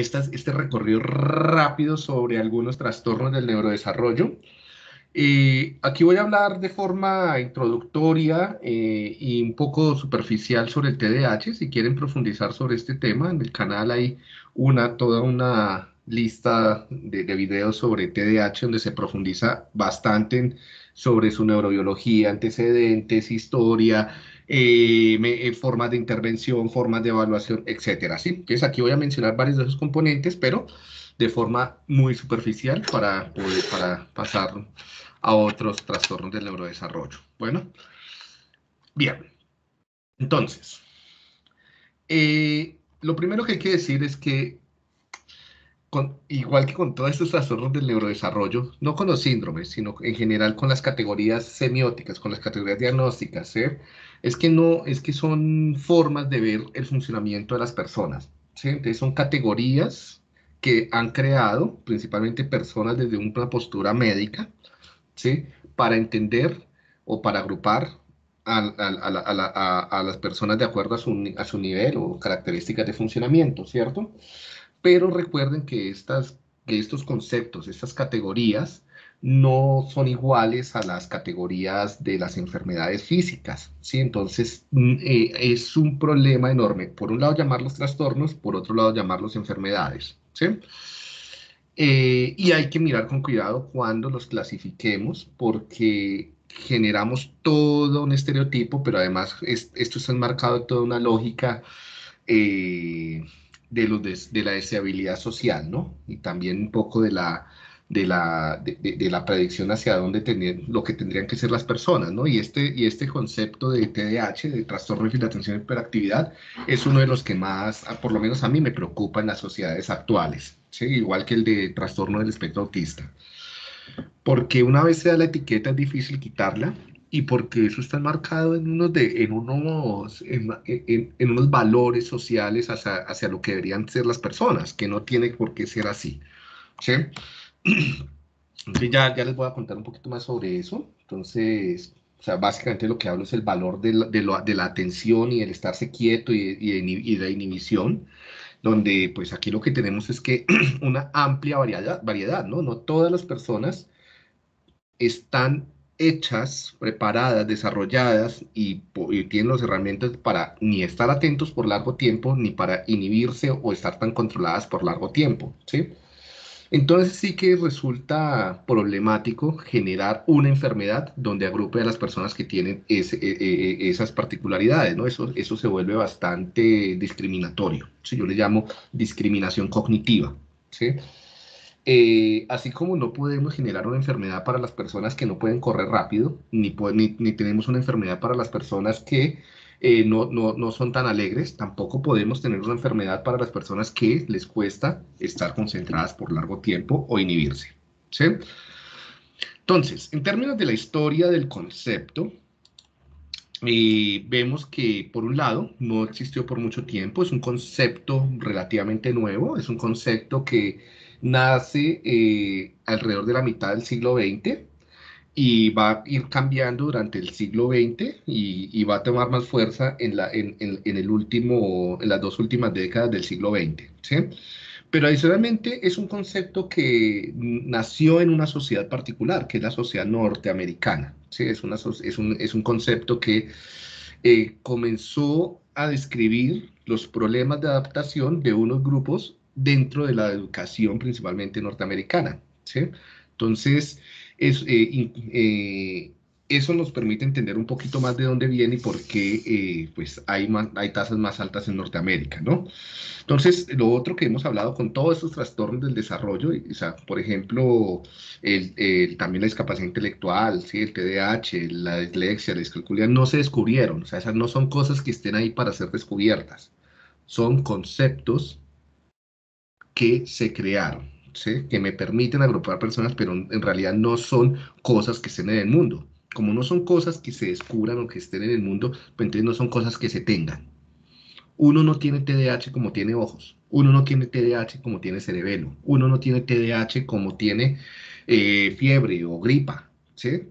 este recorrido rápido sobre algunos trastornos del neurodesarrollo. Eh, aquí voy a hablar de forma introductoria eh, y un poco superficial sobre el TDAH. Si quieren profundizar sobre este tema, en el canal hay una, toda una lista de, de videos sobre TDAH donde se profundiza bastante sobre su neurobiología, antecedentes, historia, eh, eh, formas de intervención, formas de evaluación, etcétera. ¿sí? Entonces aquí voy a mencionar varios de esos componentes, pero de forma muy superficial para, para pasar a otros trastornos del neurodesarrollo. Bueno, bien. Entonces, eh, lo primero que hay que decir es que igual que con todos estos trastornos del neurodesarrollo, no con los síndromes, sino en general con las categorías semióticas, con las categorías diagnósticas, ¿eh? es que no, es que son formas de ver el funcionamiento de las personas. Entonces son categorías que han creado principalmente personas desde una postura médica, ¿sí? para entender o para agrupar a, las personas de acuerdo a su nivel o características de funcionamiento, ¿cierto? Pero recuerden que, estas, que estos conceptos, estas categorías, no son iguales a las categorías de las enfermedades físicas, ¿sí? Entonces, mm, eh, es un problema enorme. Por un lado, llamarlos trastornos, por otro lado, llamarlos enfermedades, ¿sí? Eh, y hay que mirar con cuidado cuando los clasifiquemos, porque generamos todo un estereotipo, pero además esto está enmarcado en toda una lógica eh, de, la deseabilidad social, ¿no? Y también un poco de la, de la, de, la predicción hacia dónde tener, lo que tendrían que ser las personas, ¿no? Y este, y este concepto de TDAH, de trastorno de atención y hiperactividad, es uno de los que más, por lo menos a mí, me preocupa en las sociedades actuales, ¿sí? Igual que el de trastorno del espectro autista. Porque una vez se da la etiqueta es difícil quitarla y porque eso está marcado en unos, de, en unos, en, unos valores sociales hacia, hacia, lo que deberían ser las personas, que no tiene por qué ser así. ¿sí? Entonces ya, ya les voy a contar un poquito más sobre eso. Entonces, o sea, básicamente lo que hablo es el valor de la, de, de la atención y el estarse quieto y, y, y, de inhibición, donde pues aquí lo que tenemos es que una amplia variedad, variedad ¿no? No todas las personas están hechas, preparadas, desarrolladas y, tienen las herramientas para ni estar atentos por largo tiempo, ni para inhibirse o estar tan controladas por largo tiempo, ¿sí? Entonces sí que resulta problemático generar una enfermedad donde agrupe a las personas que tienen e, e, e, esas particularidades, ¿no? Eso, eso se vuelve bastante discriminatorio, ¿sí? Yo le llamo discriminación cognitiva. Eh, así como no podemos generar una enfermedad para las personas que no pueden correr rápido, ni, tenemos una enfermedad para las personas que eh, no, son tan alegres, tampoco podemos tener una enfermedad para las personas que les cuesta estar concentradas por largo tiempo o inhibirse. Entonces, en términos de la historia del concepto, eh, vemos que, por un lado, no existió por mucho tiempo, es un concepto relativamente nuevo, es un concepto que nace eh, alrededor de la mitad del siglo XX y va a ir cambiando durante el siglo XX y, va a tomar más fuerza en, el último, en las dos últimas décadas del siglo XX. ¿sí? Pero adicionalmente es un concepto que nació en una sociedad particular, que es la sociedad norteamericana. ¿sí? Es, una, es, un, es un concepto que eh, comenzó a describir los problemas de adaptación de unos grupos dentro de la educación principalmente norteamericana. ¿sí? Entonces, es, eh, eh, eso nos permite entender un poquito más de dónde viene y por qué eh, pues hay, tasas más altas en Norteamérica, ¿no? Entonces, lo otro que hemos hablado con todos estos trastornos del desarrollo, o sea, por ejemplo, también la discapacidad intelectual, ¿sí? el TDAH, la dislexia, la discalculia, no se descubrieron, o sea, esas no son cosas que estén ahí para ser descubiertas, son conceptos que se crearon, ¿sí? que me permiten agrupar personas, pero en realidad no son cosas que estén en el mundo. Como no son cosas que se descubran o que estén en el mundo, pues entonces no son cosas que se tengan. Uno no tiene TDAH como tiene ojos. Uno no tiene TDAH como tiene cerebelo. Uno no tiene TDAH como tiene eh, fiebre o gripa. ¿sí?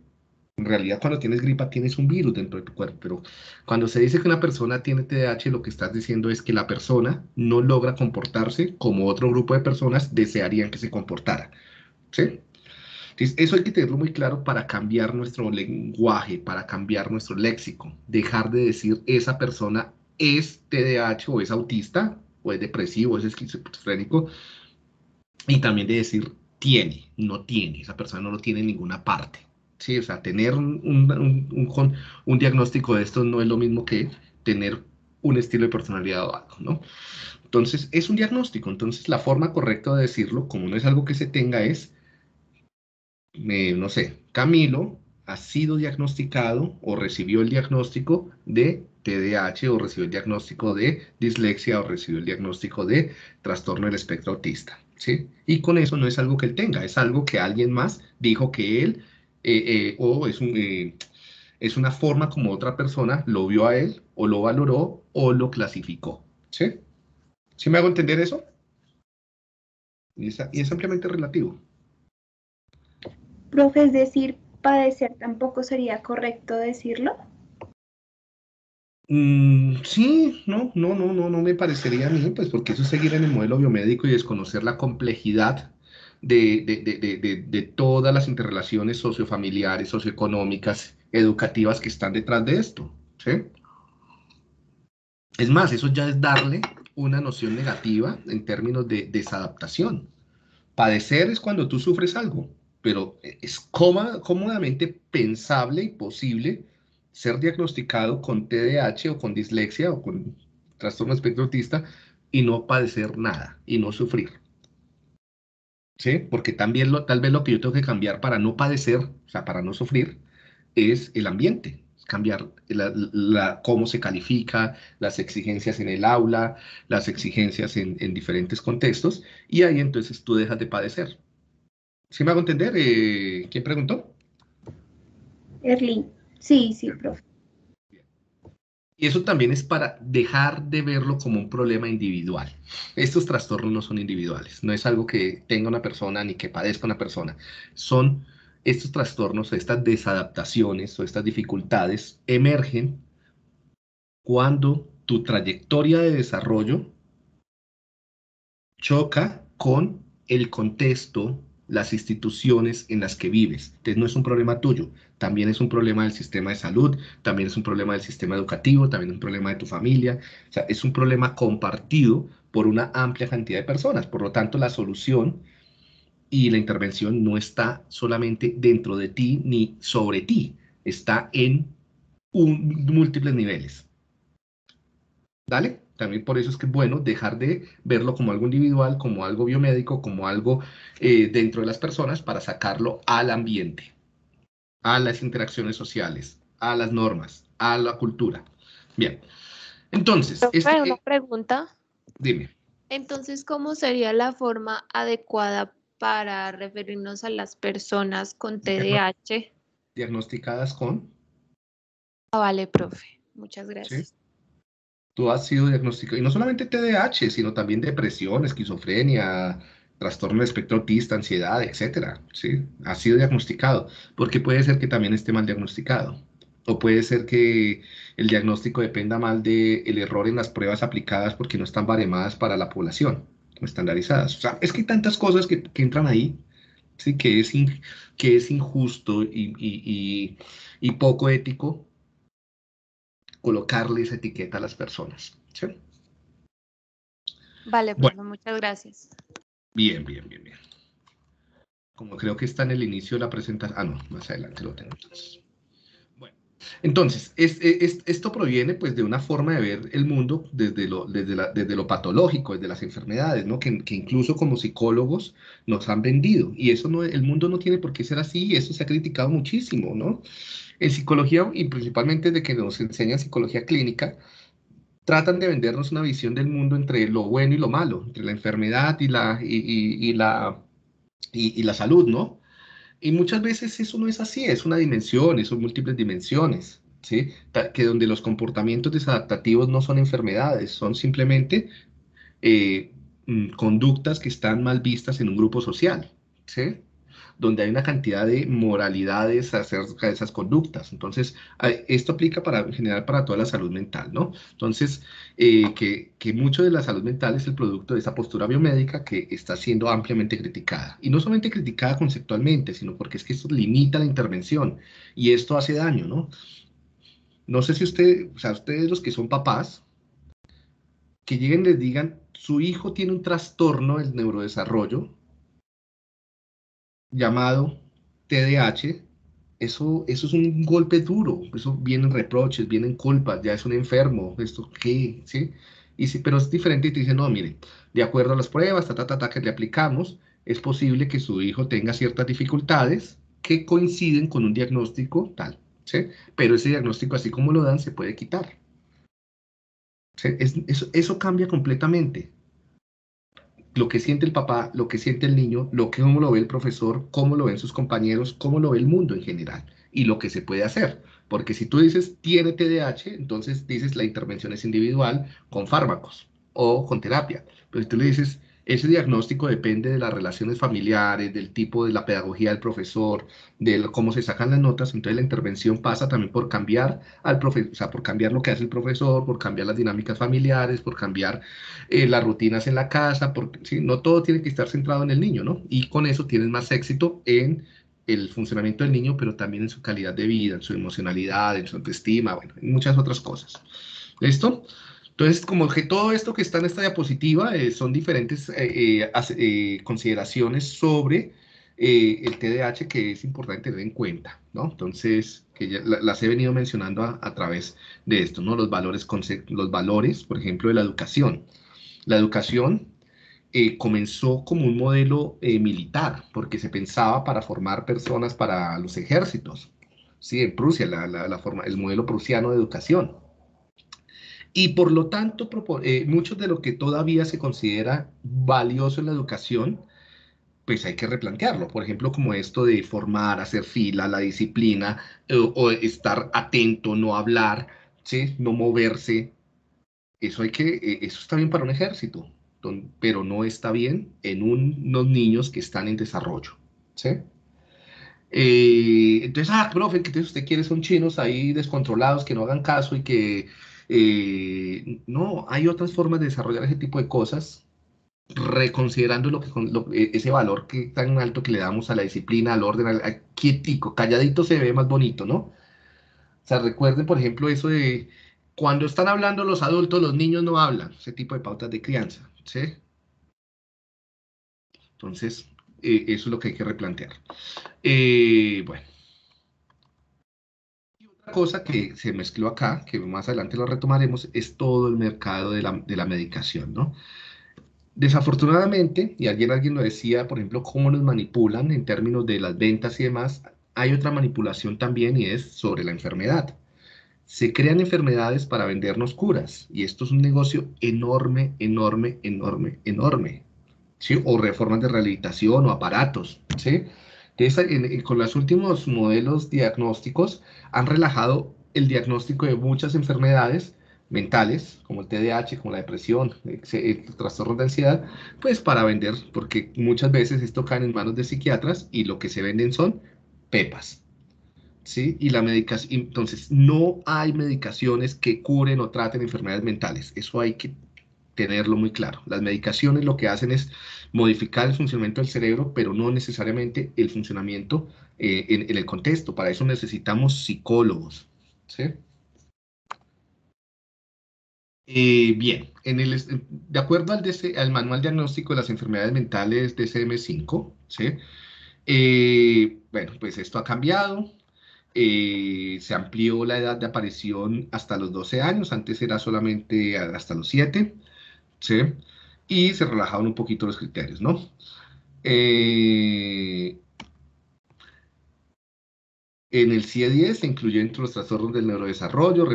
En realidad, cuando tienes gripa, tienes un virus dentro de tu cuerpo, pero cuando se dice que una persona tiene TDAH, lo que estás diciendo es que la persona no logra comportarse como otro grupo de personas desearían que se comportara. ¿Sí? Entonces, eso hay que tenerlo muy claro para cambiar nuestro lenguaje, para cambiar nuestro léxico. Dejar de decir esa persona es TDAH o es autista, o es depresivo, o es esquizofrénico, y también de decir tiene, no tiene, esa persona no lo tiene en ninguna parte. Sí, o sea, tener un, un, un, diagnóstico de esto no es lo mismo que tener un estilo de personalidad o algo, ¿no? Entonces, es un diagnóstico. Entonces, la forma correcta de decirlo, como no es algo que se tenga, es, no sé, Camilo ha sido diagnosticado o recibió el diagnóstico de TDAH o recibió el diagnóstico de dislexia o recibió el diagnóstico de trastorno del espectro autista. ¿sí? Y con eso no es algo que él tenga, es algo que alguien más dijo que él, eh, eh, o es, un, eh, es una forma como otra persona lo vio a él, o lo valoró, o lo clasificó. ¿Sí? ¿Sí me hago entender eso? Y es, y es ampliamente relativo. Profe, es decir, padecer tampoco sería correcto decirlo. Mm, sí, no, no, no, no, no me parecería a mí, pues porque eso es seguir en el modelo biomédico y desconocer la complejidad de, de, todas las interrelaciones sociofamiliares, socioeconómicas, educativas que están detrás de esto. ¿sí? Es más, eso ya es darle una noción negativa en términos de desadaptación. Padecer es cuando tú sufres algo, pero es cómodamente pensable y posible ser diagnosticado con TDAH o con dislexia o con trastorno espectro autista y no padecer nada y no sufrir. ¿Sí? Porque también lo, tal vez lo que yo tengo que cambiar para no padecer, o sea, para no sufrir, es el ambiente, cambiar la, cómo se califica, las exigencias en el aula, las exigencias en, diferentes contextos, y ahí entonces tú dejas de padecer. ¿Sí me hago entender? Eh, ¿Quién preguntó? Erlin. Sí, sí, profe. Y eso también es para dejar de verlo como un problema individual. Estos trastornos no son individuales, no es algo que tenga una persona ni que padezca una persona. Son estos trastornos, estas desadaptaciones o estas dificultades emergen cuando tu trayectoria de desarrollo choca con el contexto las instituciones en las que vives. Entonces no es un problema tuyo, también es un problema del sistema de salud, también es un problema del sistema educativo, también es un problema de tu familia, o sea, es un problema compartido por una amplia cantidad de personas. Por lo tanto, la solución y la intervención no está solamente dentro de ti ni sobre ti, está en múltiples niveles. ¿Dale? También por eso es que es bueno dejar de verlo como algo individual, como algo biomédico, como algo eh, dentro de las personas para sacarlo al ambiente, a las interacciones sociales, a las normas, a la cultura. Bien, entonces... Este, una pregunta. Dime. Entonces, ¿cómo sería la forma adecuada para referirnos a las personas con TDAH? Diagnosticadas con... Ah, vale, profe. Muchas gracias tú has sido diagnosticado, y no solamente TDAH, sino también depresión, esquizofrenia, trastorno de espectro autista, ansiedad, etcétera, ¿sí? Ha sido diagnosticado, porque puede ser que también esté mal diagnosticado, o puede ser que el diagnóstico dependa mal del error en las pruebas aplicadas porque no están baremadas para la población, no estandarizadas. O sea, es que hay tantas cosas que, entran ahí, ¿sí? Que es, que es injusto y, y poco ético colocarles etiqueta a las personas. ¿sí? Vale, pues muchas gracias. Bien, bien, bien, bien. Como creo que está en el inicio de la presentación. Ah, no, más adelante lo tengo entonces. Bueno, entonces, esto proviene pues de una forma de ver el mundo desde lo, desde, lo patológico, desde las enfermedades, ¿no? Que, que, incluso como psicólogos nos han vendido. Y eso no, el mundo no tiene por qué ser así, y eso se ha criticado muchísimo, ¿no? En psicología, y principalmente de que nos enseñan psicología clínica, tratan de vendernos una visión del mundo entre lo bueno y lo malo, entre la enfermedad y la, y, la, y, la salud, ¿no? Y muchas veces eso no es así, es una dimensión, son múltiples dimensiones, ¿sí? Que donde los comportamientos desadaptativos no son enfermedades, son simplemente eh, mm, conductas que están mal vistas en un grupo social, ¿sí? Donde hay una cantidad de moralidades acerca de esas conductas. Entonces, esto aplica para, en general para toda la salud mental, ¿no? Entonces, eh, que, que mucho de la salud mental es el producto de esa postura biomédica que está siendo ampliamente criticada. Y no solamente criticada conceptualmente, sino porque es que esto limita la intervención y esto hace daño, ¿no? No sé si usted, o sea, ustedes los que son papás, que lleguen y les digan, su hijo tiene un trastorno del neurodesarrollo llamado TDAH, eso, eso es un golpe duro, eso vienen reproches, vienen culpas, ya es un enfermo, esto qué, ¿sí? Y sí, pero es diferente y te dicen, no, mire, de acuerdo a las pruebas, ta, ta, ta, ta, que le aplicamos, es posible que su hijo tenga ciertas dificultades que coinciden con un diagnóstico tal, ¿sí? Pero ese diagnóstico, así como lo dan, se puede quitar. eso, eso cambia completamente lo que siente el papá, lo que siente el niño, lo que cómo lo ve el profesor, cómo lo ven sus compañeros, cómo lo ve el mundo en general y lo que se puede hacer. Porque si tú dices tiene TDAH, entonces dices la intervención es individual con fármacos o con terapia. Pero si tú le dices ese diagnóstico depende de las relaciones familiares, del tipo de la pedagogía del profesor, de cómo se sacan las notas. Entonces la intervención pasa también por cambiar al profesor, o sea, por cambiar lo que hace el profesor, por cambiar las dinámicas familiares, por cambiar eh, las rutinas en la casa, porque no todo tiene que estar centrado en el niño, ¿no? Y con eso tienes más éxito en el funcionamiento del niño, pero también en su calidad de vida, en su emocionalidad, en su autoestima, bueno, en muchas otras cosas. ¿Listo? Entonces, como que todo esto que está en esta diapositiva eh, son diferentes eh, eh, consideraciones sobre el TDAH que es importante tener en cuenta, ¿no? Entonces, que ya las he venido mencionando a, través de esto, ¿no? Los valores, los valores, por ejemplo, de la educación. La educación comenzó como un modelo militar, porque se pensaba para formar personas para los ejércitos, ¿sí? En Prusia, la, la forma, el modelo prusiano de educación. Y por lo tanto, eh, mucho de lo que todavía se considera valioso en la educación, pues hay que replantearlo. Por ejemplo, como esto de formar, hacer fila, la disciplina, eh, o estar atento, no hablar, ¿sí? no moverse. Eso, hay que, eh, eso está bien para un ejército, pero no está bien en unos niños que están en desarrollo. ¿sí? entonces, ah, profe, que usted quiere son chinos ahí descontrolados que no hagan caso y que eh, no, hay otras formas de desarrollar ese tipo de cosas, reconsiderando lo que, e, ese valor que tan alto que le damos a la disciplina, al orden, al, quietico, calladito se ve más bonito, ¿no? O sea, recuerden, por ejemplo, eso de cuando están hablando los adultos, los niños no hablan, ese tipo de pautas de crianza, ¿sí? Entonces, eh, eso es lo que hay que replantear. Eh, bueno cosa que se mezcló acá, que más adelante lo retomaremos, es todo el mercado de la, medicación, ¿no? Desafortunadamente, y ayer alguien lo decía, por ejemplo, cómo nos manipulan en términos de las ventas y demás, hay otra manipulación también y es sobre la enfermedad. Se crean enfermedades para vendernos curas y esto es un negocio enorme, enorme, enorme, enorme. ¿sí? O reformas de rehabilitación o aparatos. ¿sí? Con los últimos modelos diagnósticos han relajado el diagnóstico de muchas enfermedades mentales, como el TDAH, como la depresión, el, trastorno de ansiedad, pues para vender, porque muchas veces esto cae en manos de psiquiatras y lo que se venden son pepas. ¿Sí? Y la medicación, entonces no hay medicaciones que curen o traten enfermedades mentales. Eso hay que tenerlo muy claro. Las medicaciones lo que hacen es modificar el funcionamiento del cerebro, pero no necesariamente el funcionamiento eh, en, el contexto. Para eso necesitamos psicólogos. Eh, bien, de acuerdo al, al, manual diagnóstico de las enfermedades mentales DSM-5, ¿sí? Eh, bueno, pues esto ha cambiado. se amplió la edad de aparición hasta los 12 años, antes era solamente hasta los 7. ¿Sí? Y se relajaban un poquito los criterios, ¿no? Eh, en el CIE-10 se incluyó entre los trastornos del neurodesarrollo,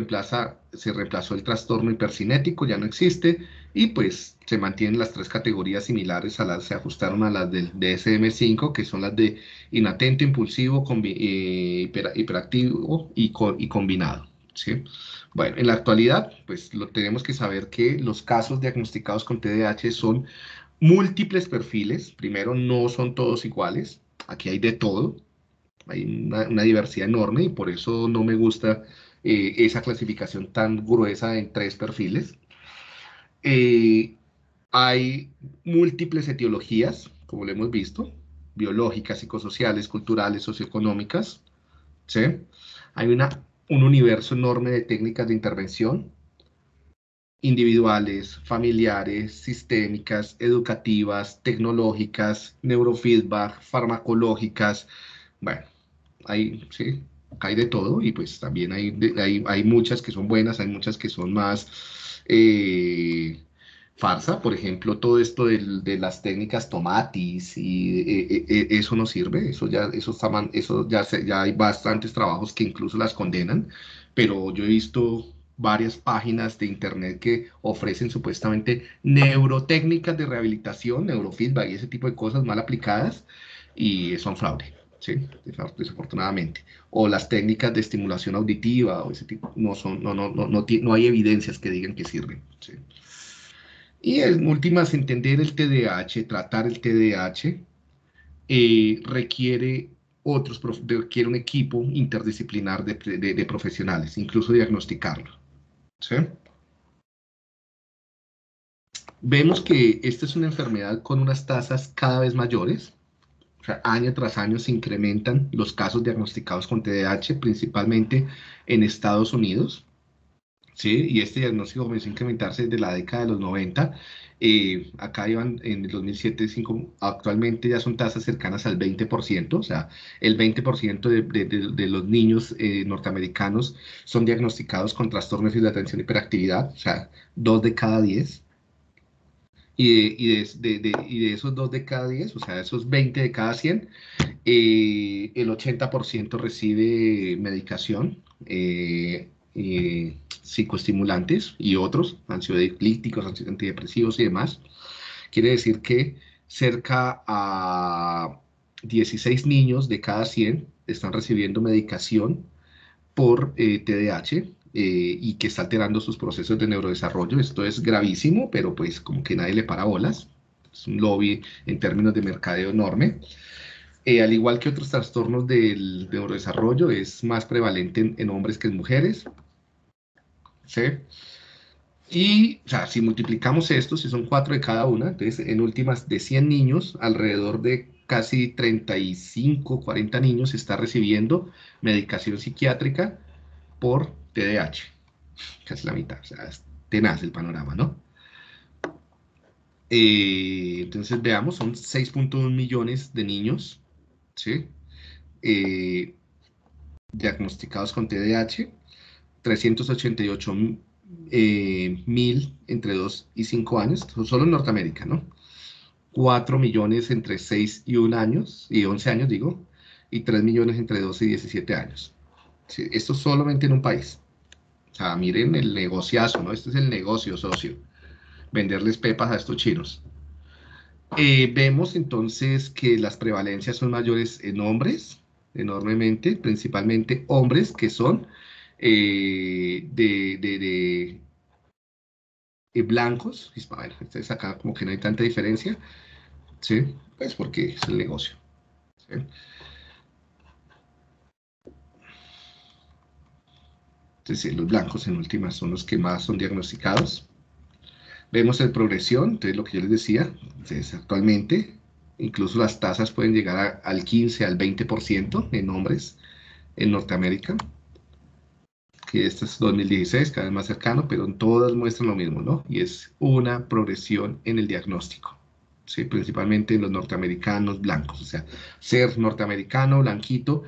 se reemplazó el trastorno hipercinético, ya no existe, y pues se mantienen las tres categorías similares a las, se ajustaron a las del DSM-5, que son las de inatento, impulsivo, eh, hiperactivo y, y combinado, ¿sí? Bueno, en la actualidad, pues lo tenemos que saber que los casos diagnosticados con TDAH son múltiples perfiles. Primero, no son todos iguales. aquí hay de todo, hay una, diversidad enorme y por eso no me gusta eh, esa clasificación tan gruesa en tres perfiles. Eh, hay múltiples etiologías, como lo hemos visto, biológicas, psicosociales, culturales, socioeconómicas. ¿sí? Hay una, un universo enorme de técnicas de intervención, individuales, familiares, sistémicas, educativas, tecnológicas, neurofeedback, farmacológicas. Bueno, hay, sí, hay de todo y pues también hay, hay, hay muchas que son buenas, hay muchas que son más... Eh, farsa, por ejemplo, todo esto de, las técnicas tomatis y eh, eh, eh, eso no sirve, eso ya, eso, está, eso ya, ya hay bastantes trabajos que incluso las condenan, pero yo he visto varias páginas de internet que ofrecen supuestamente neurotécnicas de rehabilitación, neurofeedback y ese tipo de cosas mal aplicadas y son fraude. ¿sí? desafortunadamente. O las técnicas de estimulación auditiva o ese tipo, no, son, no, no, no, no, no hay evidencias que digan que sirven. ¿sí? Y en últimas, entender el TDAH, tratar el TDAH, eh, requiere otros, requiere un equipo interdisciplinar de, profesionales, incluso diagnosticarlo. Vemos que esta es una enfermedad con unas tasas cada vez mayores. Año tras año se incrementan los casos diagnosticados con TDAH, principalmente en Estados Unidos. ¿Sí? Y este diagnóstico comenzó a incrementarse desde la década de los 90. Eh, acá iban en el 2007, actualmente ya son tasas cercanas al 20%, o sea, el 20% de, de, de, los niños eh, norteamericanos son diagnosticados con trastornos de atención y hiperactividad, o sea, 2 de cada 10. Y de, y, de, y de, esos 2 de cada 10, o sea, esos 20 de cada 100, eh, el 80% recibe medicación. Psicoestimulantes y otros, ansiolíticos, antidepresivos y demás. Quiere decir que cerca a 16 niños de cada 100 están recibiendo medicación por TDAH eh, eh, y que está alterando sus procesos de neurodesarrollo. Esto es gravísimo, pero pues como que nadie le para bolas. Es un lobby en términos de mercadeo enorme. al igual que otros trastornos del neurodesarrollo, es más prevalente en hombres que en mujeres. ¿Sí? Y, o sea, si multiplicamos esto, si son cuatro de cada una, entonces en últimas de 100 niños, alrededor de casi 35, 40 niños está recibiendo medicación psiquiátrica por TDAH. Casi la mitad, o sea, es tenaz el panorama, ¿no? Eh, entonces veamos, son 6.1 millones de niños, ¿sí? Eh, diagnosticados con TDAH 388 eh, mil entre 2 y 5 años, solo en Norteamérica, ¿no? 4 millones entre 6 y 1 años, y 11 años digo, y 3 millones entre 12 y 17 años. esto solamente en un país. O sea, miren el negociazo, ¿no? Este es el negocio socio. Venderles pepas a estos chinos. Eh, vemos entonces que las prevalencias son mayores en hombres, enormemente, principalmente hombres que son eh, de, blancos. Bueno, acá como que no hay tanta diferencia. ¿Sí? Pues porque es el negocio. Entonces, los blancos en últimas son los que más son diagnosticados. Vemos el progresión, entonces lo que yo les decía, entonces, actualmente incluso las tasas pueden llegar al 15 al 20% en hombres en Norteamérica que este es 2016, cada vez más cercano, pero en todas muestran lo mismo, ¿no? Y es una progresión en el diagnóstico, ¿sí? Principalmente en los norteamericanos blancos, o sea, ser norteamericano, blanquito,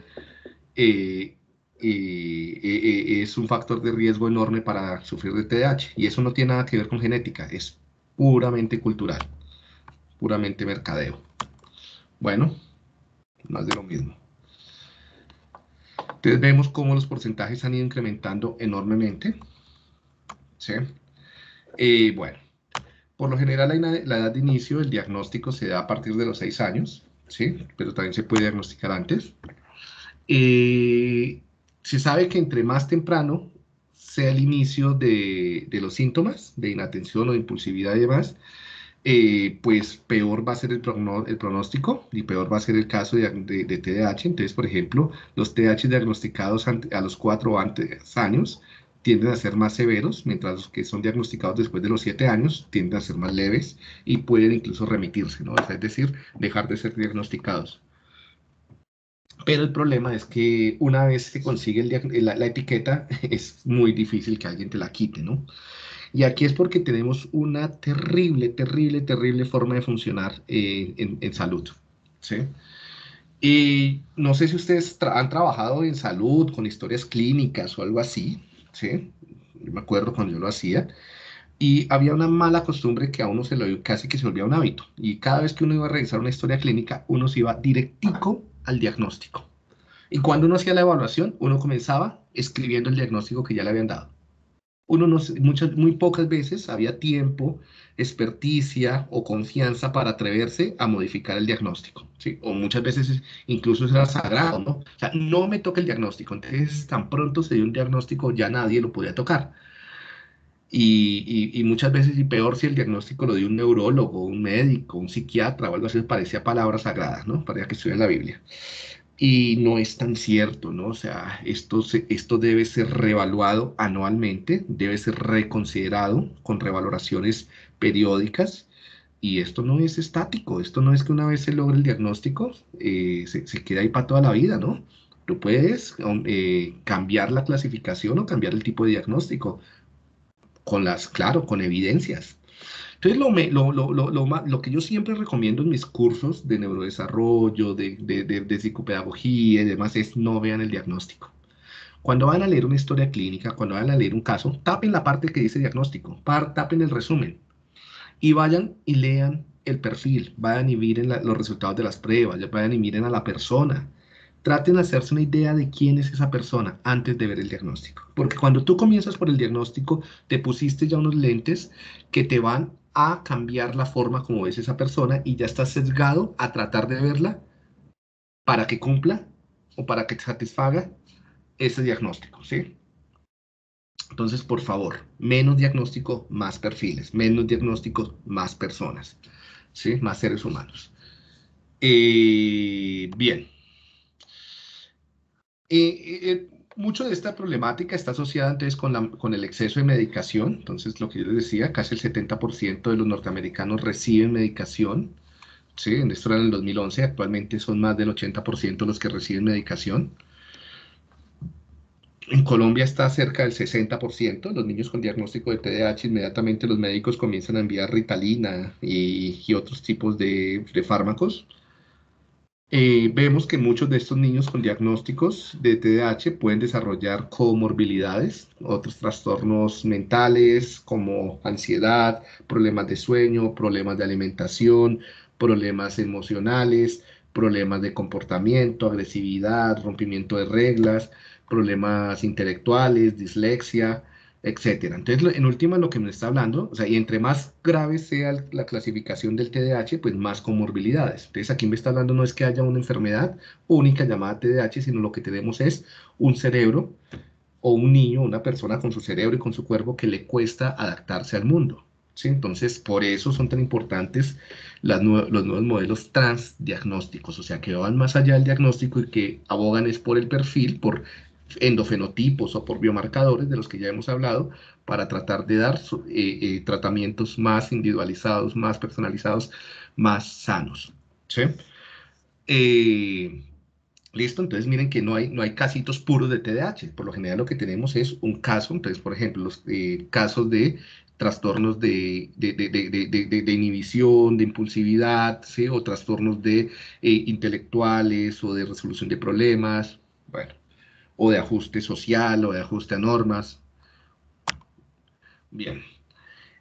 eh, eh, eh, es un factor de riesgo enorme para sufrir de TDAH, y eso no tiene nada que ver con genética, es puramente cultural, puramente mercadeo. Bueno, más de lo mismo. Entonces vemos cómo los porcentajes han ido incrementando enormemente. ¿sí? Bueno, por lo general la, edad de inicio del diagnóstico se da a partir de los 6 años, ¿sí? pero también se puede diagnosticar antes. Se sabe que entre más temprano sea el inicio de, de, los síntomas de inatención o de impulsividad y demás, eh, pues peor va a ser el, pronóstico y peor va a ser el caso de, de, TDAH. Entonces, por ejemplo, los TDAH diagnosticados a los 4 o antes años tienden a ser más severos, mientras los que son diagnosticados después de los 7 años tienden a ser más leves y pueden incluso remitirse, ¿no? es decir, dejar de ser diagnosticados. Pero el problema es que una vez se consigue la, la, etiqueta, es muy difícil que alguien te la quite, ¿no? Y aquí es porque tenemos una terrible, terrible, terrible forma de funcionar eh, en, salud. ¿sí? Y no sé si ustedes han trabajado en salud con historias clínicas o algo así. ¿sí? Me acuerdo cuando yo lo hacía. Y había una mala costumbre que a uno se lo casi que se volvía un hábito. Y cada vez que uno iba a revisar una historia clínica, uno se iba directico al diagnóstico. Y cuando uno hacía la evaluación, uno comenzaba escribiendo el diagnóstico que ya le habían dado uno no, muchas, muy pocas veces había tiempo, experticia o confianza para atreverse a modificar el diagnóstico, ¿sí? O muchas veces incluso era sagrado, ¿no? O sea, no me toca el diagnóstico, entonces tan pronto se dio un diagnóstico ya nadie lo podía tocar. Y, y, muchas veces, y peor si el diagnóstico lo dio un neurólogo, un médico, un psiquiatra o algo así, parecía palabras sagradas, ¿no? Parecía que estuviera en la Biblia. Y no es tan cierto, ¿no? O sea, esto, esto debe ser reevaluado anualmente, debe ser reconsiderado con revaloraciones periódicas. Y esto no es estático, esto no es que una vez se logre el diagnóstico, eh, se, se queda ahí para toda la vida, ¿no? Tú puedes um, eh, cambiar la clasificación o cambiar el tipo de diagnóstico, con las, claro, con evidencias. Entonces, lo, lo, lo, lo, que yo siempre recomiendo en mis cursos de neurodesarrollo, de, de, de, psicopedagogía y demás es no vean el diagnóstico. Cuando van a leer una historia clínica, cuando van a leer un caso, tapen la parte que dice diagnóstico, tapen el resumen y vayan y lean el perfil, vayan y miren los resultados de las pruebas, vayan y miren a la persona. Traten de hacerse una idea de quién es esa persona antes de ver el diagnóstico. Porque cuando tú comienzas por el diagnóstico, te pusiste ya unos lentes que te van a cambiar la forma como ves esa persona y ya estás sesgado a tratar de verla para que cumpla o para que satisfaga ese diagnóstico, ¿sí? Entonces, por favor, menos diagnóstico, más perfiles, menos diagnósticos, más personas, ¿sí? Más seres humanos. Eh, bien. Eh, eh, mucho de esta problemática está asociada entonces con, con el exceso de medicación. Entonces, lo que yo les decía, casi el 70% de los norteamericanos reciben medicación. ¿sí? Esto era en el 2011, actualmente son más del 80% los que reciben medicación. En Colombia está cerca del 60%. Los niños con diagnóstico de TDAH, inmediatamente los médicos comienzan a enviar ritalina y, otros tipos de, de fármacos. Eh, vemos que muchos de estos niños con diagnósticos de TDAH pueden desarrollar comorbilidades, otros trastornos mentales como ansiedad, problemas de sueño, problemas de alimentación, problemas emocionales, problemas de comportamiento, agresividad, rompimiento de reglas, problemas intelectuales, dislexia, etcétera. Entonces, en última, lo que me está hablando, o sea, y entre más grave sea la clasificación del TDAH, pues más comorbilidades. Entonces, aquí me está hablando no es que haya una enfermedad única llamada TDAH, sino lo que tenemos es un cerebro o un niño, una persona con su cerebro y con su cuerpo que le cuesta adaptarse al mundo. ¿sí? Entonces, por eso son tan importantes los nuevos modelos transdiagnósticos, o sea, que van más allá del diagnóstico y que abogan es por el perfil, por endofenotipos o por biomarcadores de los que ya hemos hablado para tratar de dar eh, eh, tratamientos más individualizados, más personalizados, más sanos. ¿sí? Eh, listo, entonces miren que no hay, no hay casitos puros de TDAH. Por lo general lo que tenemos es un caso, entonces por ejemplo los casos de trastornos de, de, de, de, inhibición, de impulsividad, ¿sí? o trastornos de intelectuales o de resolución de problemas. Bueno, o de ajuste social o de ajuste a normas. Bien.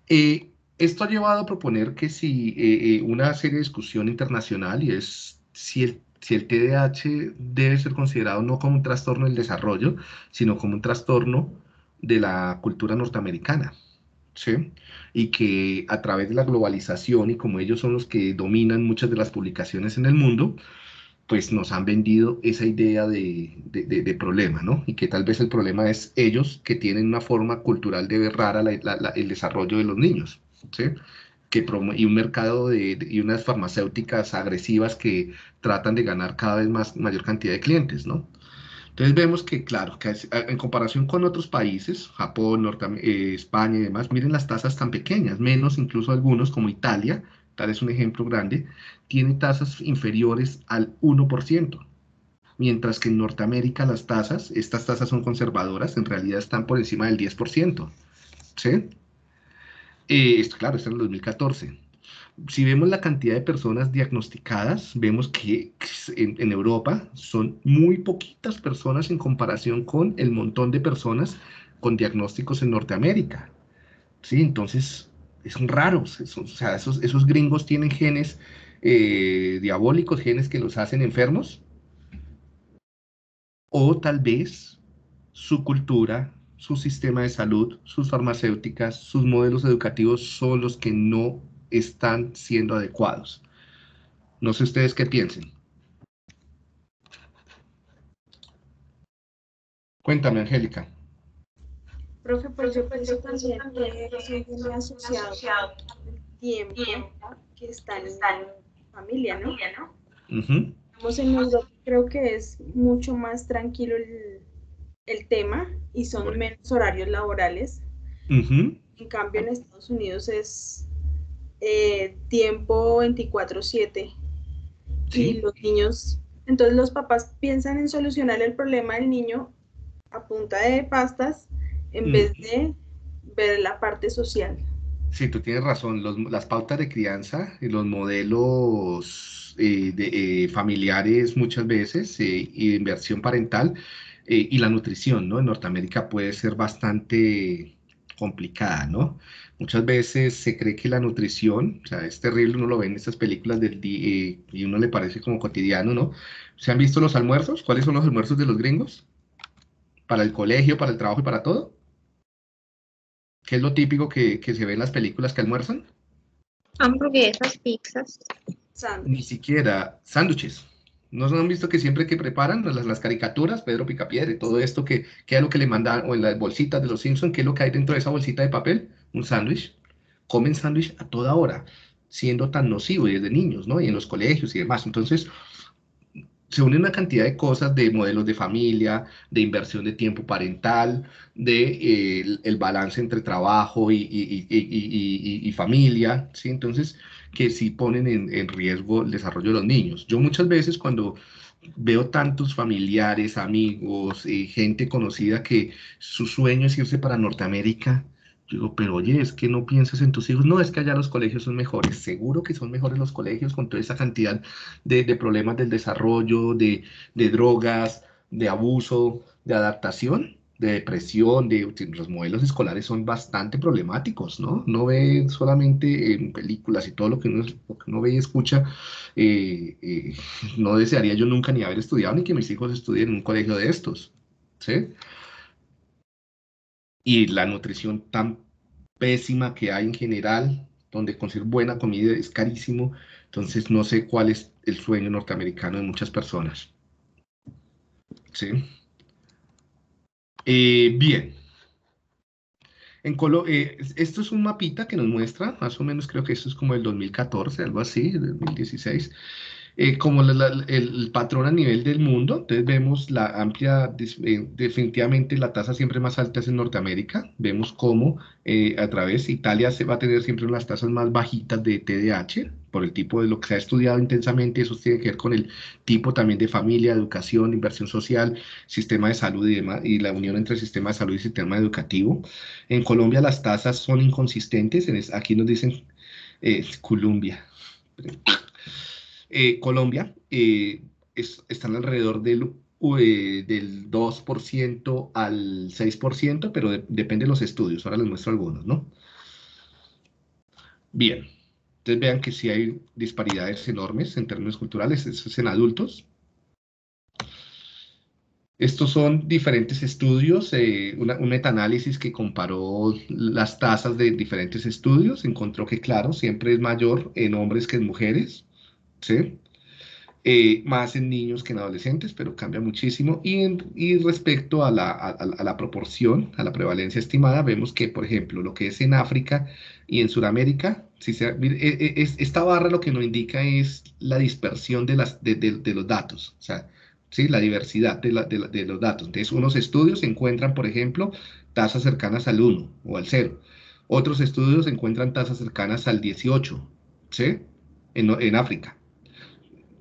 Eh, esto ha llevado a proponer que si eh, eh, una serie de discusión internacional y es si el, si el TDAH debe ser considerado no como un trastorno del desarrollo, sino como un trastorno de la cultura norteamericana. ¿sí? Y que a través de la globalización y como ellos son los que dominan muchas de las publicaciones en el mundo, pues nos han vendido esa idea de, de, problema, ¿no? Y que tal vez el problema es ellos que tienen una forma cultural de ver rara el desarrollo de los niños, ¿sí? que y un mercado de, y unas farmacéuticas agresivas que tratan de ganar cada vez más mayor cantidad de clientes, ¿no? Entonces vemos que, claro, que en comparación con otros países, Japón, eh, España y demás, miren las tasas tan pequeñas, menos incluso algunos como Italia, tal es un ejemplo grande, tiene tasas inferiores al 1%, mientras que en Norteamérica las tasas, estas tasas son conservadoras, en realidad están por encima del 10%. ¿Sí? Eh, esto, claro, está en el 2014 si vemos la cantidad de personas diagnosticadas, vemos que en, Europa son muy poquitas personas en comparación con el montón de personas con diagnósticos en Norteamérica. Sí, entonces son raros. o sea, esos, gringos tienen genes eh, diabólicos, genes que los hacen enfermos. O tal vez su cultura, su sistema de salud, sus farmacéuticas, sus modelos educativos son los que no están siendo adecuados. No sé ustedes qué piensen. Cuéntame, Angélica. Profe, pues yo pienso también que eso viene asociado al tiempo que están en familia, ¿no? Vamos en Europa, creo que es mucho más tranquilo el, tema y son menos horarios laborales. En cambio, en Estados Unidos es eh, tiempo 24/7 y los niños, entonces los papás piensan en solucionar el problema del niño a punta de pastas en vez de ver la parte social. Sí, tú tienes razón. las pautas de crianza y los modelos eh, de, eh, familiares muchas veces y de inversión parental y la nutrición, ¿no? En Norteamérica puede ser bastante complicada, ¿no? Muchas veces se cree que la nutrición, o sea, es terrible, uno lo ve en estas películas del día eh, y uno le parece como cotidiano, ¿no? ¿Se han visto los almuerzos? ¿Cuáles son los almuerzos de los gringos? Para el colegio, para el trabajo y para todo. ¿Qué es lo típico que, se ve en las películas que almuerzan? Hamburguesas, pizzas. Ni siquiera sándwiches. ¿No han visto que siempre que preparan las, las caricaturas, Pedro Picapiedra y todo esto, que, que es lo que le mandan, o en las bolsitas de los Simpsons, qué es lo que hay dentro de esa bolsita de papel? Un sándwich. Comen sándwich a toda hora, siendo tan nocivo desde niños, ¿no? Y en los colegios y demás. Entonces, se une una cantidad de cosas, de modelos de familia, de inversión de tiempo parental, de eh, el, balance entre trabajo y, y, y, y, familia, ¿sí? Entonces, que sí ponen en, riesgo el desarrollo de los niños. Yo muchas veces cuando veo tantos familiares, amigos, eh, gente conocida que su sueño es irse para Norteamérica, digo, pero oye, es que no piensas en tus hijos. No, es que allá los colegios son mejores. Seguro que son mejores los colegios con toda esa cantidad de, problemas del desarrollo, de, de drogas, de abuso, de adaptación de depresión, de los modelos escolares son bastante problemáticos, ¿no? No ve solamente en películas y todo lo que uno, ve y escucha, eh, eh, no desearía yo nunca ni haber estudiado ni que mis hijos estudien en un colegio de estos, ¿sí? Y la nutrición tan pésima que hay en general, donde conseguir buena comida es carísimo, entonces no sé cuál es el sueño norteamericano de muchas personas. ¿Sí? Eh, bien. En Colo eh, esto es un mapita que nos muestra, más o menos creo que esto es como el 2014, algo así, 2016, eh, como el patrón a nivel del mundo. Entonces vemos la amplia, eh, definitivamente la tasa siempre más alta es en Norteamérica. Vemos cómo eh, a través Italia se va a tener siempre unas tasas más bajitas de TDAH por el tipo de lo que se ha estudiado intensamente. Eso tiene que ver con el tipo también de familia, educación, inversión social, sistema de salud y demás, y la unión entre sistema de salud y sistema educativo. En Colombia las tasas son inconsistentes. Aquí nos dicen Colombia. Eh, Colombia eh, están alrededor del, eh, del 2% al 6%, pero depende de los estudios. Ahora les muestro algunos, ¿no? Bien, entonces vean que sí hay disparidades enormes en términos culturales, eso es en adultos. Estos son diferentes estudios, un metaanálisis que comparó las tasas de diferentes estudios, encontró que, claro, siempre es mayor en hombres que en mujeres. ¿Sí? eh, más en niños que en adolescentes, pero cambia muchísimo. Y, respecto a la, proporción, a la prevalencia estimada, vemos que, por ejemplo, lo que es en África y en Sudamérica, si e, e, es, esta barra lo que nos indica es la dispersión de, los datos, o sea, ¿sí? la diversidad de, los datos. Entonces, unos estudios encuentran, por ejemplo, tasas cercanas al 1 o al 0. Otros estudios encuentran tasas cercanas al 18, ¿sí? En África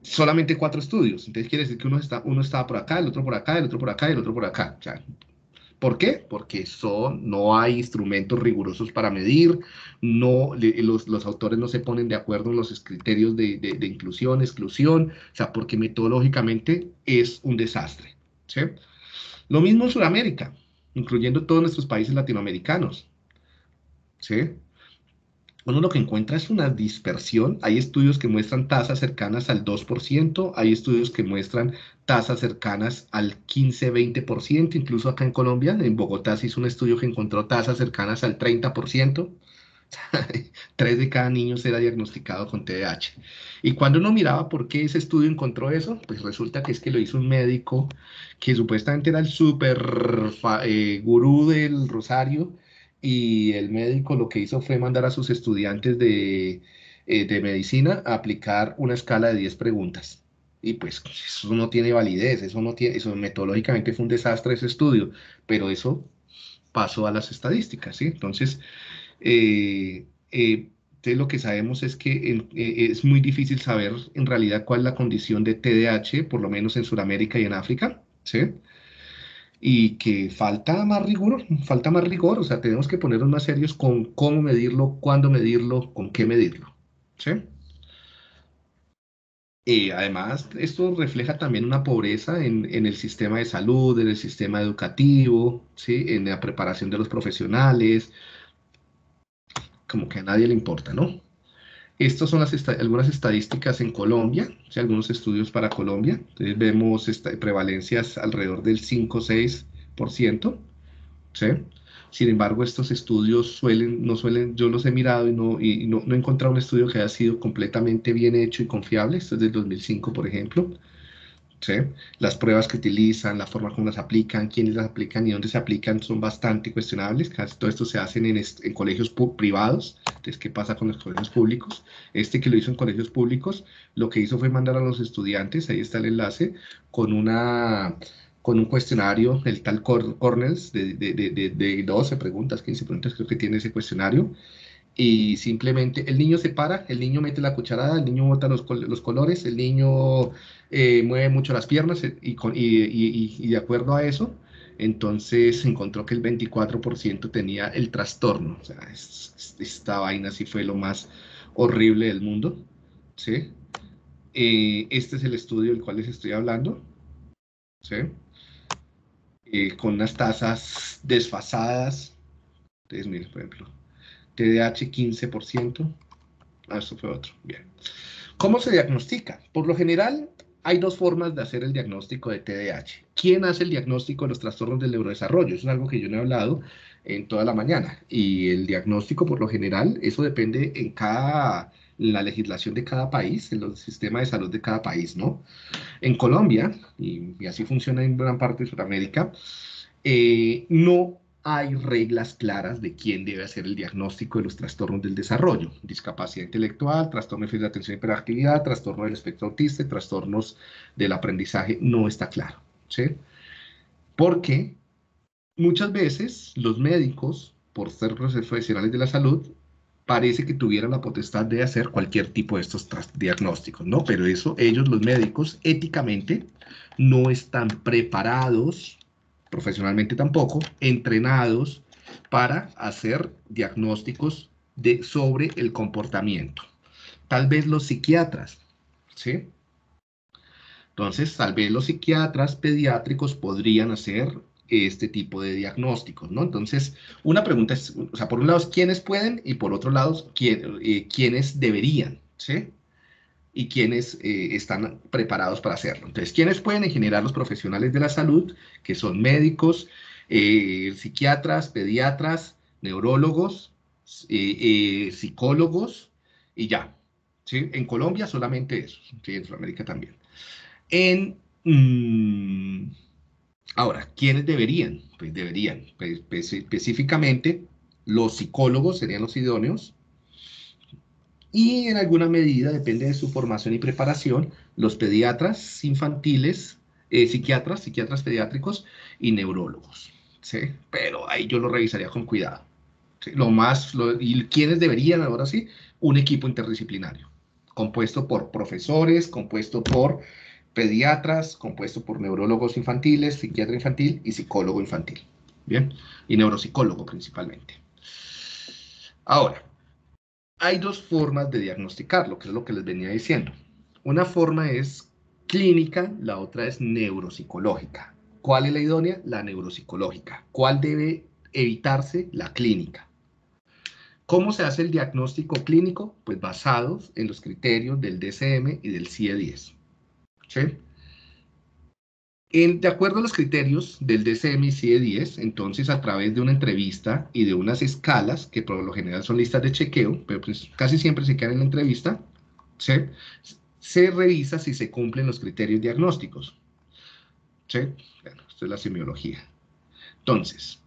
solamente cuatro estudios. Entonces quiere decir que uno, está, uno estaba por acá, el otro por acá, el otro por acá el otro por acá. ¿Por qué? Porque son, no hay instrumentos rigurosos para medir, no, los, los, autores no se ponen de acuerdo en los criterios de, de, inclusión, exclusión, o sea, porque metodológicamente es un desastre. ¿sí? Lo mismo en Sudamérica, incluyendo todos nuestros países latinoamericanos. ¿sí? Uno lo que encuentra es una dispersión. Hay estudios que muestran tasas cercanas al 2%, hay estudios que muestran tasas cercanas al 15-20%, incluso acá en Colombia, en Bogotá se hizo un estudio que encontró tasas cercanas al 30%. Tres de cada niño será diagnosticado con TDAH. Y cuando uno miraba por qué ese estudio encontró eso, pues resulta que es que lo hizo un médico que supuestamente era el super eh, gurú del Rosario, y el médico lo que hizo fue mandar a sus estudiantes de, eh, medicina a aplicar una escala de 10 preguntas. Y pues eso no tiene validez, eso no tiene, eso metodológicamente fue un desastre ese estudio, pero eso pasó a las estadísticas. Entonces, eh, eh, lo que sabemos es que es muy difícil saber en realidad cuál es la condición de TDAH, por lo menos en Sudamérica y en África. Y que falta más rigor, falta más rigor, o sea, tenemos que ponernos más serios con cómo medirlo, cuándo medirlo, con qué medirlo, ¿sí? Y además, esto refleja también una pobreza en, en, el sistema de salud, en el sistema educativo, ¿sí? en la preparación de los profesionales, como que a nadie le importa, ¿no? Estas son las algunas estadísticas en Colombia, algunos estudios para Colombia. Entonces vemos prevalencias alrededor del 5-6%. ¿sí? Sin embargo, estos estudios suelen, no suelen, yo los he mirado y, no, y no, no he encontrado un estudio que haya sido completamente bien hecho y confiable. Esto es del 2005, por ejemplo. Las pruebas que utilizan, la forma como las aplican, quiénes las aplican y dónde se aplican son bastante cuestionables. Casi todo esto se hace en, en colegios privados. Entonces, ¿qué pasa con los colegios públicos? Este que lo hizo en colegios públicos, lo que hizo fue mandar a los estudiantes, ahí está el enlace, con una con un cuestionario, el tal Cornels, de, de, de, de 12 preguntas, 15 preguntas creo que tiene ese cuestionario, y simplemente el niño se para, el niño mete la cucharada, el niño bota los, los colores, el niño eh, mueve mucho las piernas eh, y, y, y, de acuerdo a eso, entonces se encontró que el 24% tenía el trastorno. O sea, esta vaina sí fue lo más horrible del mundo. ¿sí? Eh, este es el estudio del cual les estoy hablando. ¿sí? con unas tasas desfasadas. Entonces, miren, por ejemplo, TDAH 15%. Ah, eso fue otro. Bien. ¿Cómo se diagnostica? Por lo general, hay dos formas de hacer el diagnóstico de TDAH. ¿Quién hace el diagnóstico de los trastornos del neurodesarrollo? Es algo que yo no he hablado en toda la mañana. Y el diagnóstico, por lo general, eso depende en cada la legislación de cada país, en el sistema de salud de cada país, ¿no? En Colombia, y, así funciona en gran parte de Sudamérica, eh, no hay reglas claras de quién debe hacer el diagnóstico de los trastornos del desarrollo, discapacidad intelectual, trastorno de atención y hiperactividad, trastorno del espectro autista, trastornos del aprendizaje, no está claro, ¿sí? Porque muchas veces los médicos, por ser profesionales de la salud, parece que tuvieran la potestad de hacer cualquier tipo de estos diagnósticos, ¿no? Pero eso, ellos, los médicos, éticamente, no están preparados profesionalmente tampoco, entrenados para hacer diagnósticos de, sobre el comportamiento. Tal vez los psiquiatras, ¿sí? Entonces, tal vez los psiquiatras pediátricos podrían hacer este tipo de diagnósticos, ¿no? Entonces, una pregunta es, o sea, por un lado, ¿quiénes pueden? Y por otro lado, ¿quién, eh, ¿quiénes deberían? ¿Sí? Y quienes eh, están preparados para hacerlo. Entonces, ¿quiénes pueden en general los profesionales de la salud, que son médicos, eh, psiquiatras, pediatras, neurólogos, eh, psicólogos y ya. ¿sí? En Colombia solamente eso, ¿sí? en Sudamérica también. En, mm, ahora, ¿quiénes deberían? Pues deberían, pues, específicamente los psicólogos serían los idóneos, y en alguna medida, depende de su formación y preparación, los pediatras infantiles, eh, psiquiatras, psiquiatras pediátricos y neurólogos. ¿sí? Pero ahí yo lo revisaría con cuidado. Lo más, y quienes deberían, ahora sí, un equipo interdisciplinario, compuesto por profesores, compuesto por pediatras, compuesto por neurólogos infantiles, psiquiatra infantil y psicólogo infantil. Bien, y neuropsicólogo principalmente. Ahora, hay dos formas de diagnosticarlo, que es lo que les venía diciendo. Una forma es clínica, la otra es neuropsicológica. ¿Cuál es la idónea? La neuropsicológica. ¿Cuál debe evitarse? La clínica. ¿Cómo se hace el diagnóstico clínico? Pues basados en los criterios del DCM y del CIE-10. ¿Sí? De acuerdo a los criterios del DCM y CIE-10, entonces a través de una entrevista y de unas escalas, que por lo general son listas de chequeo, pero pues casi siempre se quedan en la entrevista, se, revisa si se cumplen los criterios diagnósticos. Esto es la semiología. Entonces,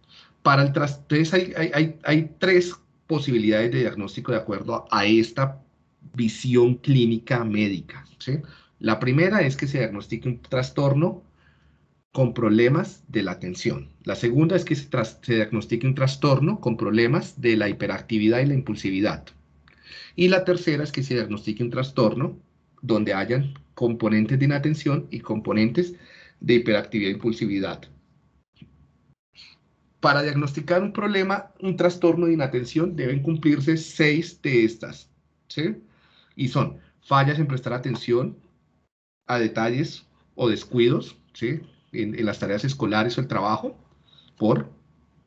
para el entonces hay, tres posibilidades de diagnóstico de acuerdo a esta visión clínica médica. La primera es que se diagnostique un trastorno con problemas de la atención. La segunda es que se, diagnostique un trastorno con problemas de la hiperactividad y la impulsividad. Y la tercera es que se diagnostique un trastorno donde hayan componentes de inatención y componentes de hiperactividad e impulsividad. Para diagnosticar un problema, un trastorno de inatención, deben cumplirse seis de estas. ¿sí? Y son fallas en prestar atención a detalles o descuidos, ¿sí? En, las tareas escolares o el trabajo, por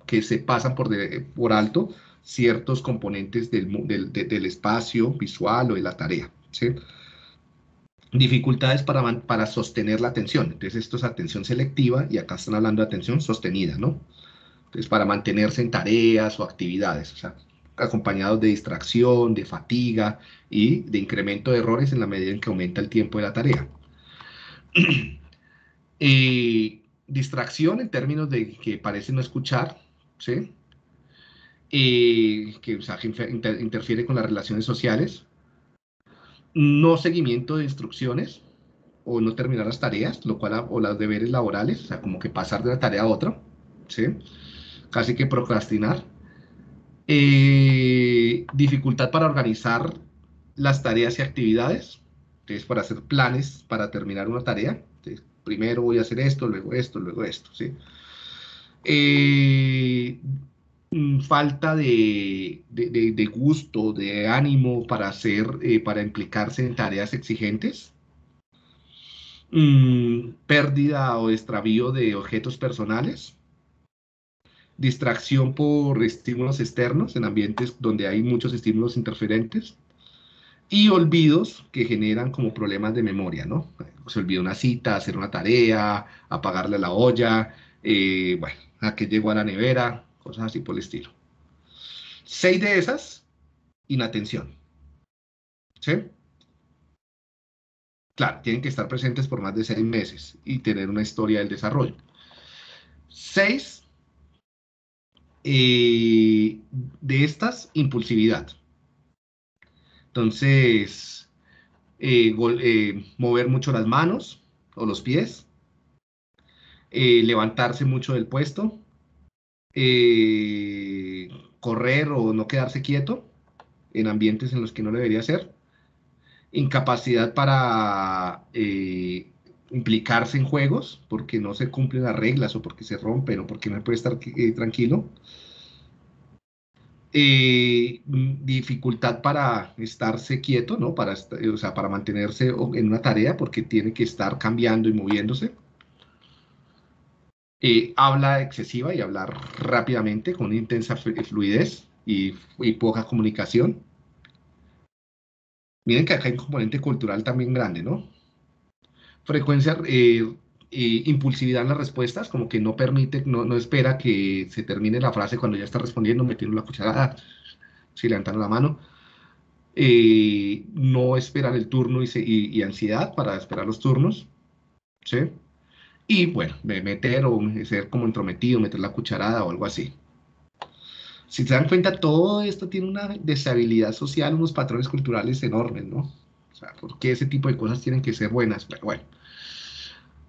que se pasan por, alto ciertos componentes del, del, espacio visual o de la tarea. ¿sí? Dificultades para, para sostener la atención. Entonces, esto es atención selectiva y acá están hablando de atención sostenida, ¿no? Entonces, para mantenerse en tareas o actividades, o sea, acompañados de distracción, de fatiga y de incremento de errores en la medida en que aumenta el tiempo de la tarea. Eh, distracción en términos de que parece no escuchar, ¿sí? Eh, que interfiere con las relaciones sociales. No seguimiento de instrucciones o no terminar las tareas, lo cual, o los deberes laborales, o sea, como que pasar de una tarea a otra, ¿sí? Casi que procrastinar. Eh, dificultad para organizar las tareas y actividades, entonces para hacer planes para terminar una tarea, primero voy a hacer esto, luego esto, luego esto, ¿sí? Eh, falta de, gusto, de ánimo para hacer, eh, para implicarse en tareas exigentes, mm, pérdida o extravío de objetos personales, distracción por estímulos externos en ambientes donde hay muchos estímulos interferentes, y olvidos que generan como problemas de memoria, ¿no? Se olvida una cita, hacer una tarea, apagarle la olla, eh, bueno, a que llegó a la nevera, cosas así por el estilo. Seis de esas, inatención. ¿Sí? Claro, tienen que estar presentes por más de seis meses y tener una historia del desarrollo. Seis eh, de estas, impulsividad. Entonces, eh, eh, mover mucho las manos o los pies, eh, levantarse mucho del puesto, correr o no quedarse quieto en ambientes en los que no debería ser, incapacidad para implicarse en juegos porque no se cumplen las reglas o porque se rompen o porque no puede estar tranquilo, eh, dificultad para estarse quieto, ¿no? Para, o sea, para mantenerse en una tarea porque tiene que estar cambiando y moviéndose. Eh, habla excesiva y hablar rápidamente con intensa fluidez y, poca comunicación. Miren que acá hay un componente cultural también grande, ¿no? Frecuencia eh, impulsividad en las respuestas, como que no permite, no, no, espera que se termine la frase cuando ya está respondiendo, metiendo la cucharada, si levantando la mano. eh, no esperar el turno y, ansiedad para esperar los turnos, ¿sí? Y bueno, meter o ser como entrometido, meter la cucharada o algo así. Si se dan cuenta, todo esto tiene una deshabilidad social, unos patrones culturales enormes, ¿no? O sea, porque ese tipo de cosas tienen que ser buenas? Pero bueno.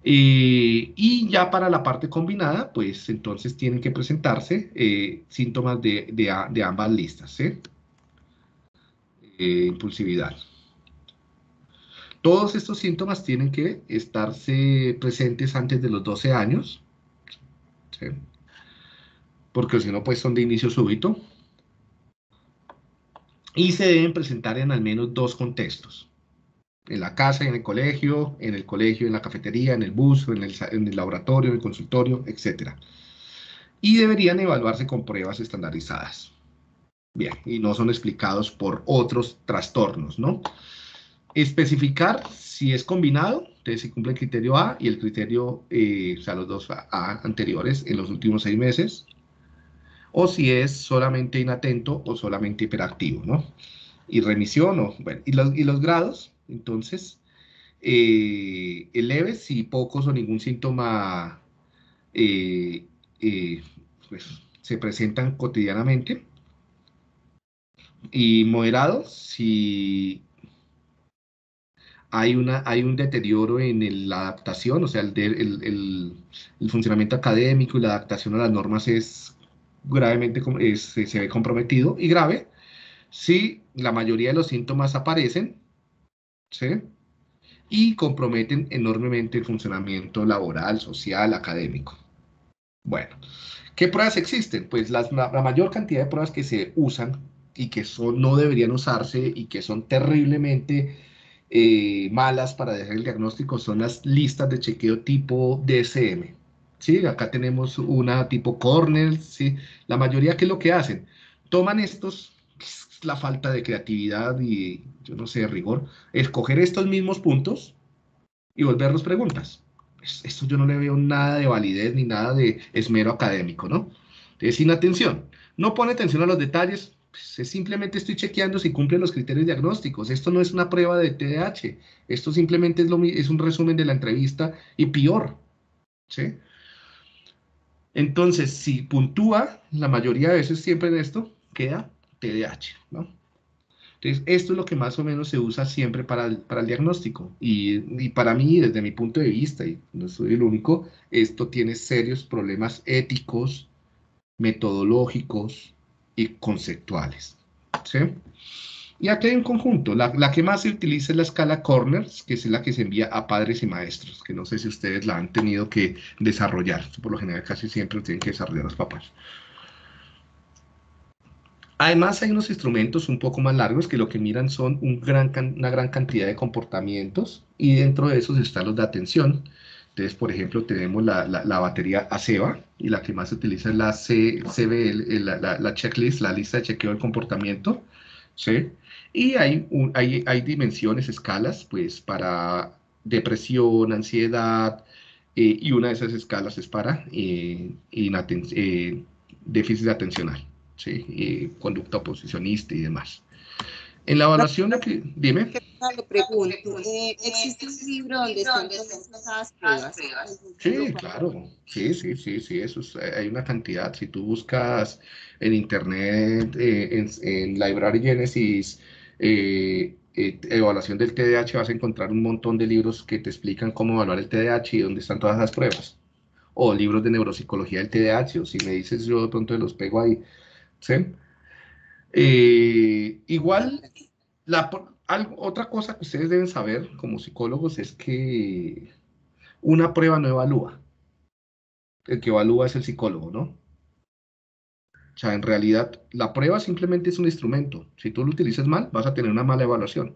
Y ya para la parte combinada, pues entonces tienen que presentarse eh, síntomas de, ambas listas. Eh, impulsividad. Todos estos síntomas tienen que estarse presentes antes de los 12 años, porque si no, pues son de inicio súbito. Y se deben presentar en al menos dos contextos. En la casa, en el colegio, en el colegio, en la cafetería, en el bus, en el, laboratorio, en el consultorio, etc. Y deberían evaluarse con pruebas estandarizadas. Bien, y no son explicados por otros trastornos, ¿no? Especificar si es combinado, entonces si cumple el criterio A y el criterio, eh, o sea, los dos A anteriores en los últimos seis meses, o si es solamente inatento o solamente hiperactivo, ¿no? Y remisión, o, bueno, y los, y los grados, entonces, eh, leves si pocos o ningún síntoma eh, eh, pues, se presentan cotidianamente, y moderados si hay, una, hay un deterioro en la adaptación, o sea, el, el, el, funcionamiento académico y la adaptación a las normas es gravemente se ve comprometido y grave si la mayoría de los síntomas aparecen ¿sí? y comprometen enormemente el funcionamiento laboral, social, académico. Bueno, ¿qué pruebas existen? Pues la, la mayor cantidad de pruebas que se usan y que no deberían usarse y que son terriblemente eh, malas para dejar el diagnóstico son las listas de chequeo tipo DSM. ¿sí? Acá tenemos una tipo Cornell, ¿sí? La mayoría, ¿qué es lo que hacen? Toman estos, la falta de creatividad y, yo no sé, rigor, escoger estos mismos puntos y volverlos preguntas. Esto yo no le veo nada de validez ni nada de esmero académico, ¿no? Entonces, sin atención. No pone atención a los detalles, pues, simplemente estoy chequeando si cumplen los criterios diagnósticos. Esto no es una prueba de TDAH. Esto simplemente es, lo, es un resumen de la entrevista y peor. ¿sí? Entonces, si puntúa, la mayoría de veces siempre en esto queda TDAH, ¿no? Entonces, esto es lo que más o menos se usa siempre para el, para el diagnóstico. Y, y, para mí, desde mi punto de vista, y no soy el único, esto tiene serios problemas éticos, metodológicos y conceptuales. ¿sí? Y aquí hay un conjunto. La, la, que más se utiliza es la escala Corners, que es la que se envía a padres y maestros, que no sé si ustedes la han tenido que desarrollar. Por lo general casi siempre lo tienen que desarrollar los papás. Además hay unos instrumentos un poco más largos que lo que miran son una gran cantidad de comportamientos y dentro de esos están los de atención. Entonces, por ejemplo, tenemos la, batería ACEBA y la que más se utiliza es la CBL, la, la, checklist, la lista de chequeo del comportamiento. ¿sí? Y hay dimensiones, escalas, pues para depresión, ansiedad, eh, y una de esas escalas es para eh, eh, déficit atencional, ¿sí? conducta oposicionista y demás. En la evaluación de que, dime. Le pregunto, ¿existe un libro donde están todas pruebas? Sí, claro, sí, sí, sí, sí, eso hay una cantidad. Si tú buscas en internet, en, en Library Genesis, eh, eh, evaluación del TDAH, vas a encontrar un montón de libros que te explican cómo evaluar el TDAH y dónde están todas las pruebas. O libros de neuropsicología del TDAH, o si me dices yo de pronto los pego ahí. ¿Sí? Eh, igual, la, otra cosa que ustedes deben saber como psicólogos es que una prueba no evalúa. El que evalúa es el psicólogo, ¿no? O sea, en realidad, la prueba simplemente es un instrumento. Si tú lo utilizas mal, vas a tener una mala evaluación.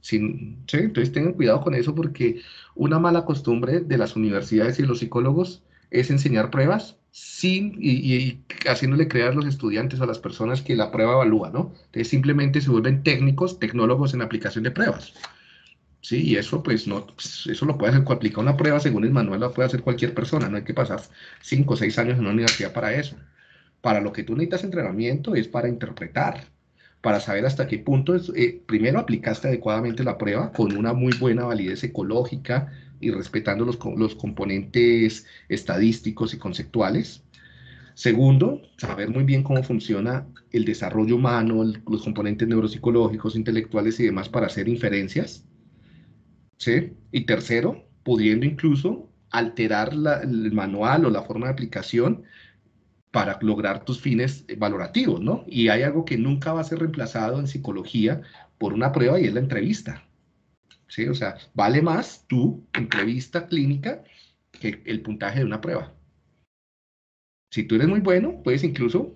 Sin, ¿sí? Entonces tengan cuidado con eso porque una mala costumbre de las universidades y los psicólogos es enseñar pruebas sin y, haciéndole creer a los estudiantes a las personas que la prueba evalúa, ¿no? Entonces simplemente se vuelven técnicos, tecnólogos en aplicación de pruebas. Sí, y eso pues no, pues, eso lo puede hacer, aplicar una prueba según el manual, lo puede hacer cualquier persona, no hay que pasar cinco o seis años en una universidad para eso. Para lo que tú necesitas entrenamiento es para interpretar, para saber hasta qué punto, eh, primero aplicaste adecuadamente la prueba con una muy buena validez ecológica y respetando los, los componentes estadísticos y conceptuales. Segundo, saber muy bien cómo funciona el desarrollo humano, los componentes neuropsicológicos, intelectuales y demás para hacer inferencias. ¿Sí? Y tercero, pudiendo incluso alterar el manual o la forma de aplicación para lograr tus fines valorativos, ¿no? Y hay algo que nunca va a ser reemplazado en psicología por una prueba y es la entrevista. ¿Sí? O sea, vale más tu entrevista clínica que el puntaje de una prueba. Si tú eres muy bueno, puedes incluso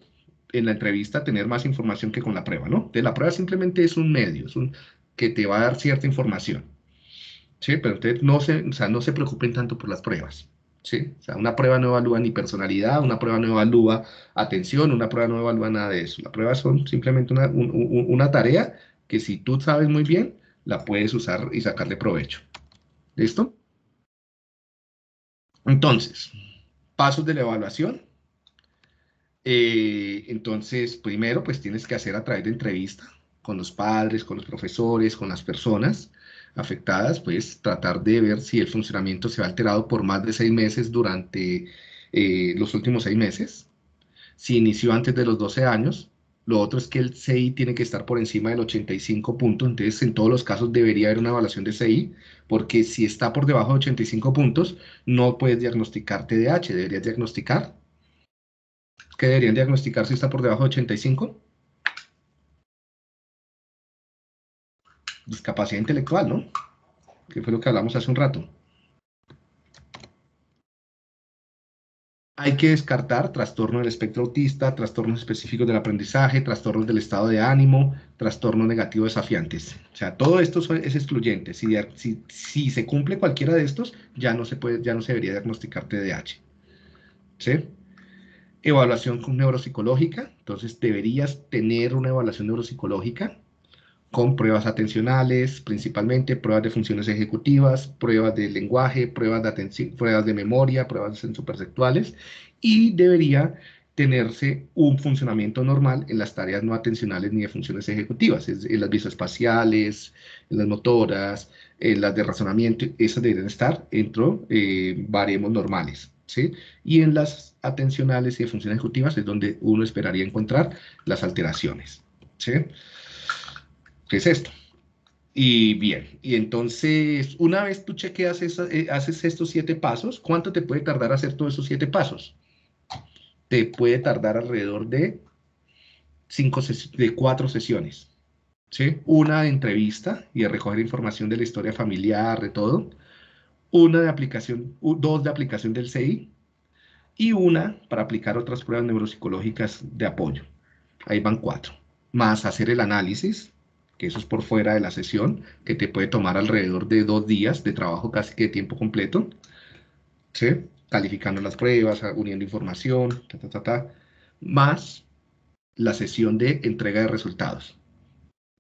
en la entrevista tener más información que con la prueba, ¿no? De la prueba simplemente es un medio, es un que te va a dar cierta información. ¿Sí? Pero ustedes no se, o sea, no se preocupen tanto por las pruebas. ¿sí? O sea, una prueba no evalúa ni personalidad, una prueba no evalúa atención, una prueba no evalúa nada de eso. La prueba son simplemente una, una tarea que si tú sabes muy bien, la puedes usar y sacarle provecho. ¿Listo? Entonces, pasos de la evaluación. Eh, entonces, primero, pues tienes que hacer a través de entrevista con los padres, con los profesores, con las personas afectadas, pues tratar de ver si el funcionamiento se ha alterado por más de seis meses durante eh, los últimos seis meses. Si inició antes de los 12 años, lo otro es que el CI tiene que estar por encima del 85 puntos, entonces en todos los casos debería haber una evaluación de CI, porque si está por debajo de 85 puntos, no puedes diagnosticar TDAH, deberías diagnosticar. ¿Qué deberían diagnosticar si está por debajo de 85? discapacidad intelectual, ¿no? Que fue lo que hablamos hace un rato. Hay que descartar trastorno del espectro autista, trastornos específicos del aprendizaje, trastornos del estado de ánimo, trastornos negativos desafiantes. O sea, todo esto es excluyente. Si, se cumple cualquiera de estos, ya no se, puede, ya no se debería diagnosticar TDAH. ¿Sí? Evaluación neuropsicológica. Entonces, deberías tener una evaluación neuropsicológica con pruebas atencionales, principalmente pruebas de funciones ejecutivas, pruebas de lenguaje, pruebas de, atención, pruebas de memoria, pruebas sensoperceptuales, y debería tenerse un funcionamiento normal en las tareas no atencionales ni de funciones ejecutivas, en las visoespaciales, en las motoras, en las de razonamiento, esas deberían estar dentro eh, baremos normales. ¿sí? Y en las atencionales y de funciones ejecutivas es donde uno esperaría encontrar las alteraciones. ¿sí? ¿Qué es esto? Y bien, y entonces, una vez tú chequeas, eh, haces estos siete pasos, ¿cuánto te puede tardar hacer todos esos siete pasos? Te puede tardar alrededor de, cinco de cuatro sesiones. ¿sí? Una de entrevista y de recoger información de la historia familiar, de todo. Una de aplicación, dos de aplicación del CI y una para aplicar otras pruebas neuropsicológicas de apoyo. Ahí van cuatro. Más hacer el análisis, que eso es por fuera de la sesión, que te puede tomar alrededor de dos días de trabajo casi que de tiempo completo, ¿sí? calificando las pruebas, uniendo información, ta, ta, ta, más la sesión de entrega de resultados.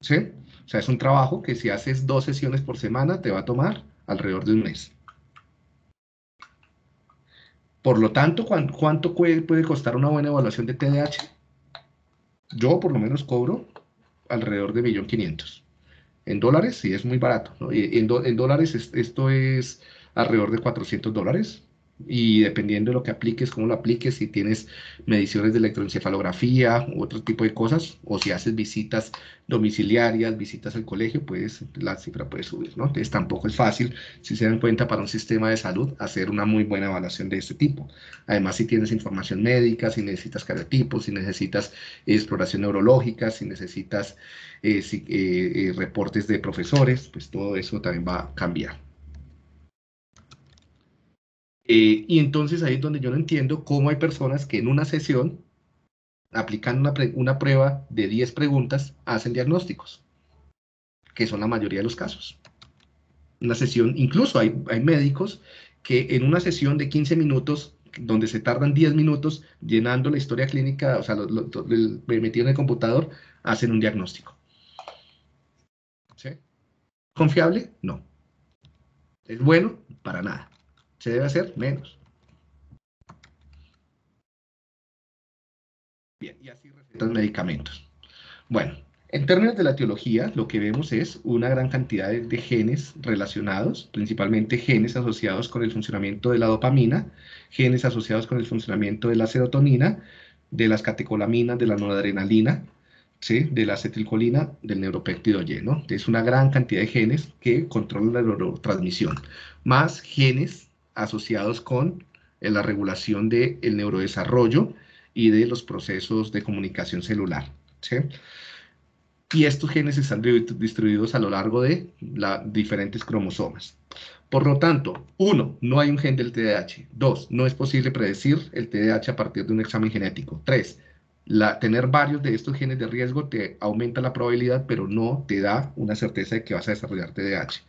¿sí? O sea, es un trabajo que si haces dos sesiones por semana te va a tomar alrededor de un mes. Por lo tanto, ¿cuánto puede costar una buena evaluación de TDAH? Yo por lo menos cobro alrededor de 1.500.000. En dólares sí es muy barato. En, en, dólares esto es alrededor de 400 dólares y dependiendo de lo que apliques, cómo lo apliques, si tienes mediciones de electroencefalografía u otro tipo de cosas, o si haces visitas domiciliarias, visitas al colegio, pues la cifra puede subir, ¿no? Entonces tampoco es fácil, si se dan cuenta, para un sistema de salud, hacer una muy buena evaluación de este tipo. Además, si tienes información médica, si necesitas cariotipos, si necesitas exploración neurológica, si necesitas eh, eh, eh, reportes de profesores, pues todo eso también va a cambiar. Eh, y entonces ahí es donde yo no entiendo cómo hay personas que en una sesión, aplicando una, prueba de 10 preguntas, hacen diagnósticos, que son la mayoría de los casos. Una sesión, incluso hay, médicos que en una sesión de 15 minutos donde se tardan 10 minutos llenando la historia clínica, o sea, lo, metido en el computador, hacen un diagnóstico. ¿Sí? ¿Confiable? No. ¿Es bueno? Para nada se debe hacer menos. Bien, y así recetan medicamentos. Bueno, En términos de la teología, lo que vemos es una gran cantidad de, genes relacionados, principalmente genes asociados con el funcionamiento de la dopamina, genes asociados con el funcionamiento de la serotonina, de las catecolaminas, de la noradrenalina, ¿sí? de la acetilcolina, del neuropéptido Y. ¿no? Es una gran cantidad de genes que controlan la neurotransmisión, más genes asociados con la regulación del neurodesarrollo y de los procesos de comunicación celular. y estos genes están distribuidos a lo largo de las diferentes cromosomas. Por lo tanto, uno, no hay un gen del TDAH. Dos, no es posible predecir el TDAH a partir de un examen genético. Tres, la, tener varios de estos genes de riesgo te aumenta la probabilidad, pero no te da una certeza de que vas a desarrollar TDAH.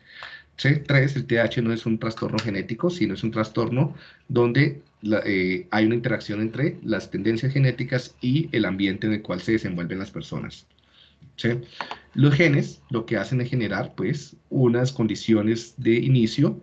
Tres, el TDAH no es un trastorno genético, sino es un trastorno donde eh, hay una interacción entre las tendencias genéticas y el ambiente en el cual se desenvuelven las personas. Los genes lo que hacen es generar pues unas condiciones de inicio,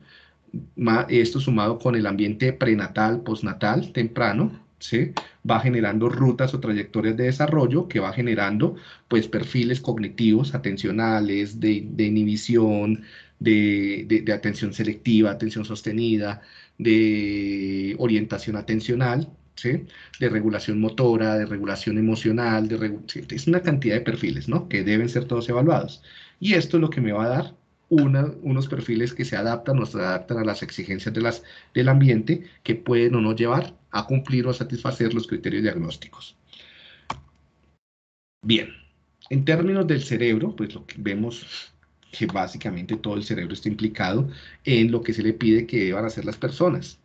esto sumado con el ambiente prenatal, postnatal, temprano, ¿sí? va generando rutas o trayectorias de desarrollo que va generando pues perfiles cognitivos, atencionales, de, inhibición, de, de, atención selectiva, atención sostenida, de orientación atencional, de regulación motora, de regulación emocional, de es una cantidad de perfiles ¿no? que deben ser todos evaluados. Y esto es lo que me va a dar unos perfiles que se adaptan o se adaptan a las exigencias de las, del ambiente que pueden o no llevar a cumplir o a satisfacer los criterios diagnósticos. Bien, en términos del cerebro, pues lo que vemos que básicamente todo el cerebro está implicado en lo que se le pide que deban hacer las personas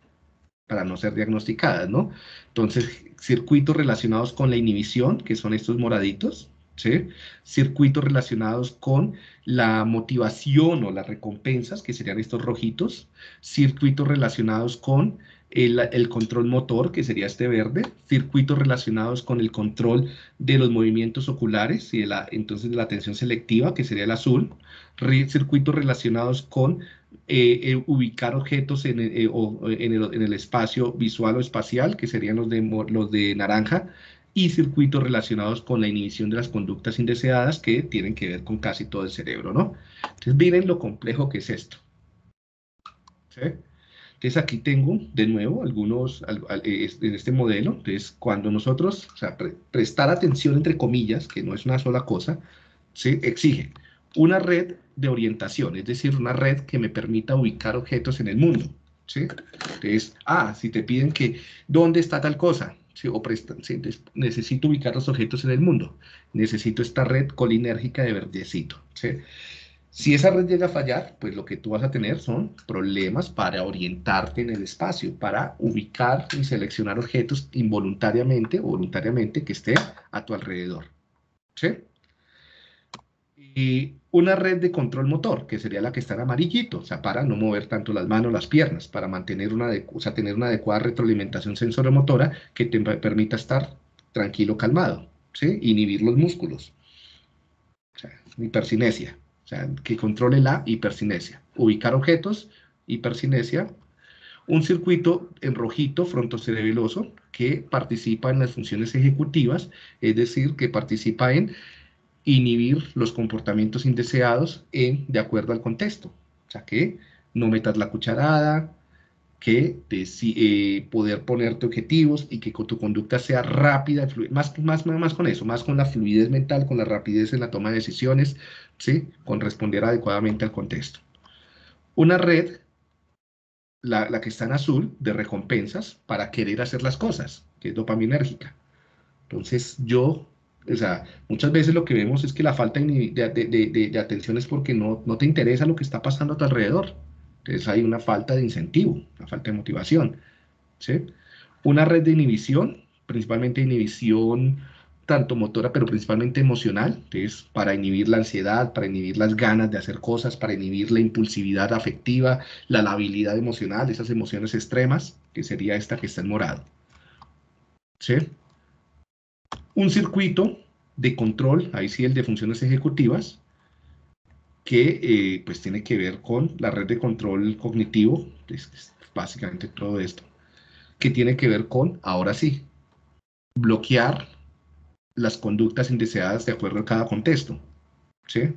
para no ser diagnosticadas, ¿no? Entonces, circuitos relacionados con la inhibición, que son estos moraditos, ¿sí? Circuitos relacionados con la motivación o las recompensas, que serían estos rojitos. Circuitos relacionados con el, control motor, que sería este verde. Circuitos relacionados con el control de los movimientos oculares y de la, entonces de la atención selectiva, que sería el azul. Circuitos relacionados con eh, eh, ubicar objetos en, eh, en, el, en, el, espacio visual o espacial, que serían los de, los de naranja, y circuitos relacionados con la inhibición de las conductas indeseadas que tienen que ver con casi todo el cerebro, ¿no? Entonces, miren lo complejo que es esto. Entonces, aquí tengo de nuevo algunos, en este modelo, entonces, cuando nosotros, prestar atención entre comillas, que no es una sola cosa, se exige una red de orientación, es decir, una red que me permita ubicar objetos en el mundo. ¿sí? Entonces, ah, si te piden que, ¿dónde está tal cosa? O prestan, necesito ubicar los objetos en el mundo. Necesito esta red colinérgica de verdecito. Si esa red llega a fallar, pues lo que tú vas a tener son problemas para orientarte en el espacio, para ubicar y seleccionar objetos involuntariamente o voluntariamente que estén a tu alrededor. ¿Sí? Y una red de control motor, que sería la que está en amarillito, o sea, para no mover tanto las manos, las piernas, para mantener una, o sea, tener una adecuada retroalimentación sensoromotora que te permita estar tranquilo, calmado, ¿sí? Inhibir los músculos. O sea, hipercinesia, o sea, que controle la hipercinesia. Ubicar objetos, hipercinesia. Un circuito en rojito frontocerebeloso que participa en las funciones ejecutivas, es decir, que participa en inhibir los comportamientos indeseados en, de acuerdo al contexto. O sea, que no metas la cucharada, que eh, poder ponerte objetivos y que tu conducta sea rápida, más con eso, más con la fluidez mental, con la rapidez en la toma de decisiones, ¿sí? con responder adecuadamente al contexto. Una red, la, que está en azul, de recompensas para querer hacer las cosas, que es dopaminérgica. Entonces yo o sea, muchas veces lo que vemos es que la falta de, atención es porque no, te interesa lo que está pasando a tu alrededor. Entonces hay una falta de incentivo, una falta de motivación. Una red de inhibición, principalmente inhibición tanto motora, pero principalmente emocional, es para inhibir la ansiedad, para inhibir las ganas de hacer cosas, para inhibir la impulsividad afectiva, la labilidad emocional, esas emociones extremas, que sería esta que está en morado. ¿Sí? un circuito de control, ahí sí el de funciones ejecutivas, que eh, pues tiene que ver con la red de control cognitivo, es básicamente todo esto, que tiene que ver con, ahora sí, bloquear las conductas indeseadas de acuerdo a cada contexto. ¿sí?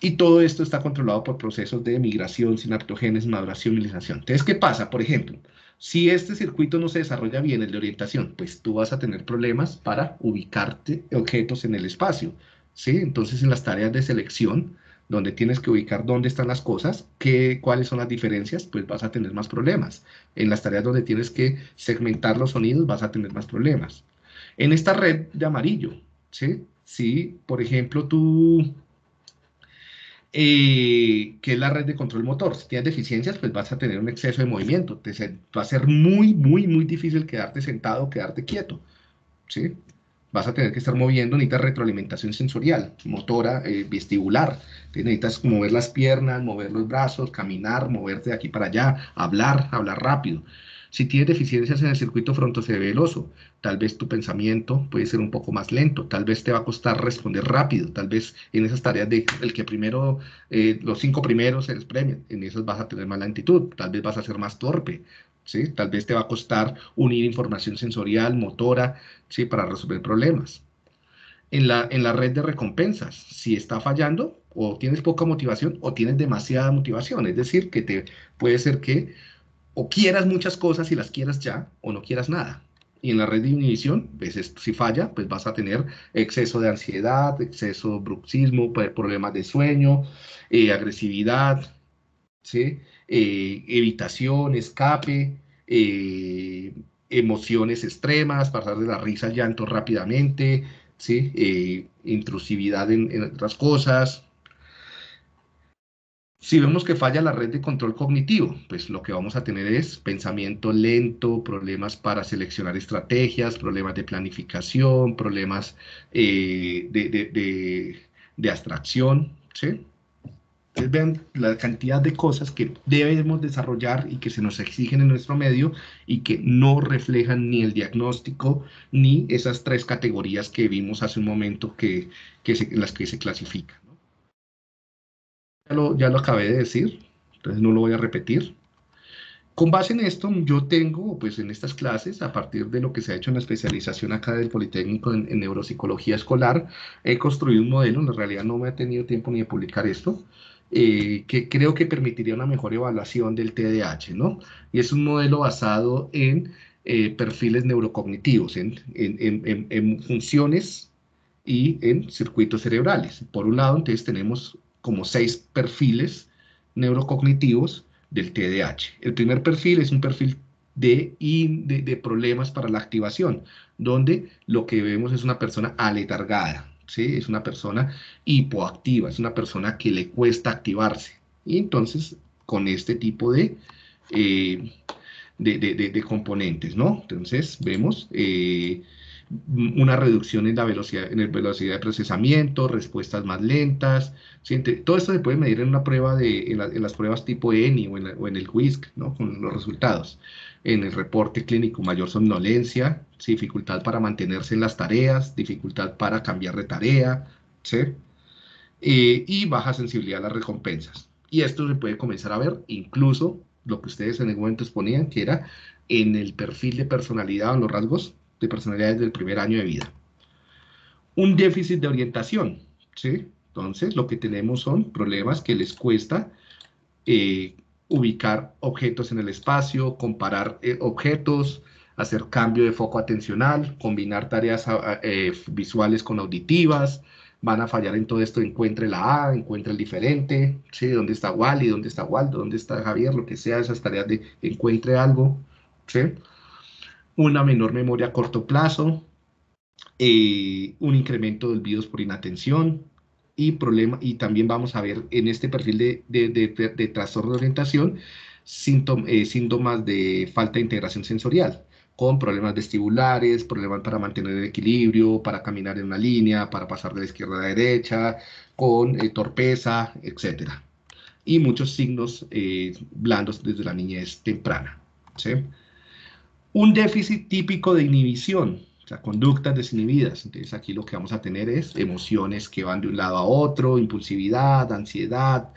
Y todo esto está controlado por procesos de migración, sinaptogénesis, maduración, milización. Entonces, ¿qué pasa? Por ejemplo, si este circuito no se desarrolla bien, el de orientación, pues tú vas a tener problemas para ubicarte objetos en el espacio. ¿sí? Entonces, en las tareas de selección, donde tienes que ubicar dónde están las cosas, qué, cuáles son las diferencias, pues vas a tener más problemas. En las tareas donde tienes que segmentar los sonidos, vas a tener más problemas. En esta red de amarillo, ¿sí? Si, por ejemplo, tú eh, que es la red de control motor. Si tienes deficiencias, pues vas a tener un exceso de movimiento. Te, va a ser muy, muy, muy difícil quedarte sentado quedarte quieto. ¿sí? Vas a tener que estar moviendo, necesitas retroalimentación sensorial, motora, eh, vestibular. necesitas mover las piernas, mover los brazos, caminar, moverte de aquí para allá, hablar, hablar rápido. Si tienes deficiencias en el circuito frontocerebeloso, tal vez tu pensamiento puede ser un poco más lento, tal vez te va a costar responder rápido, tal vez en esas tareas de el que primero, eh, los cinco primeros se les en esas vas a tener más lentitud, tal vez vas a ser más torpe, ¿sí? Tal vez te va a costar unir información sensorial, motora, ¿sí? Para resolver problemas. En la, en la red de recompensas, si está fallando, o tienes poca motivación o tienes demasiada motivación, es decir, que te puede ser que o quieras muchas cosas y las quieras ya, o no quieras nada. Y en la red de inhibición, pues si falla, pues vas a tener exceso de ansiedad, exceso de bruxismo, problemas de sueño, eh, agresividad. Eh, evitación, escape, eh, emociones extremas, pasar de la risa al llanto rápidamente, intrusividad en otras cosas, si vemos que falla la red de control cognitivo, pues lo que vamos a tener es pensamiento lento, problemas para seleccionar estrategias, problemas de planificación, problemas eh, de, abstracción, ¿sí? Entonces vean la cantidad de cosas que debemos desarrollar y que se nos exigen en nuestro medio y que no reflejan ni el diagnóstico ni esas tres categorías que vimos hace un momento que, que las que se clasifican ya lo, acabé de decir, entonces no lo voy a repetir. Con base en esto, yo tengo, pues en estas clases, a partir de lo que se ha hecho en la especialización acá del Politécnico en, neuropsicología escolar, he construido un modelo, en realidad no me he tenido tiempo ni de publicar esto, eh, que creo que permitiría una mejor evaluación del TDAH, ¿no? Y es un modelo basado en eh, perfiles neurocognitivos, en, en, en, funciones y en circuitos cerebrales. Por un lado, entonces tenemos como seis perfiles neurocognitivos del TDAH. El primer perfil es un perfil de, de, problemas para la activación, donde lo que vemos es una persona aletargada, ¿sí? es una persona hipoactiva, es una persona que le cuesta activarse. Y entonces, con este tipo de, eh, de, componentes, ¿no? Entonces, vemos... Eh, una reducción en la velocidad, en el velocidad de procesamiento, respuestas más lentas. Todo esto se puede medir en una prueba de, en, las pruebas tipo ENI o en, el WISC, ¿no? con los resultados. En el reporte clínico, mayor somnolencia, dificultad para mantenerse en las tareas, dificultad para cambiar de tarea, ¿sí? Eh, y baja sensibilidad a las recompensas. Y esto se puede comenzar a ver incluso lo que ustedes en el momento exponían, que era en el perfil de personalidad o en los rasgos de personalidades del primer año de vida. Un déficit de orientación, ¿sí? Entonces, lo que tenemos son problemas que les cuesta eh, ubicar objetos en el espacio, comparar eh, objetos, hacer cambio de foco atencional, combinar tareas eh, visuales con auditivas, van a fallar en todo esto, encuentre la A, encuentre el diferente, ¿sí? ¿Dónde está Wally? ¿Dónde está Waldo? ¿Dónde está Javier? Lo que sea, esas tareas de encuentre algo, ¿sí? Una menor memoria a corto plazo, eh, un incremento de olvidos por inatención y, problema, y también vamos a ver en este perfil de, de, trastorno de orientación eh, síntomas de falta de integración sensorial con problemas vestibulares, problemas para mantener el equilibrio, para caminar en una línea, para pasar de la izquierda a la derecha, con eh, torpeza, etc. Y muchos signos blandos desde la niñez temprana. ¿sí? Un déficit típico de inhibición, o sea, conductas desinhibidas. Entonces aquí lo que vamos a tener es emociones que van de un lado a otro, impulsividad, ansiedad,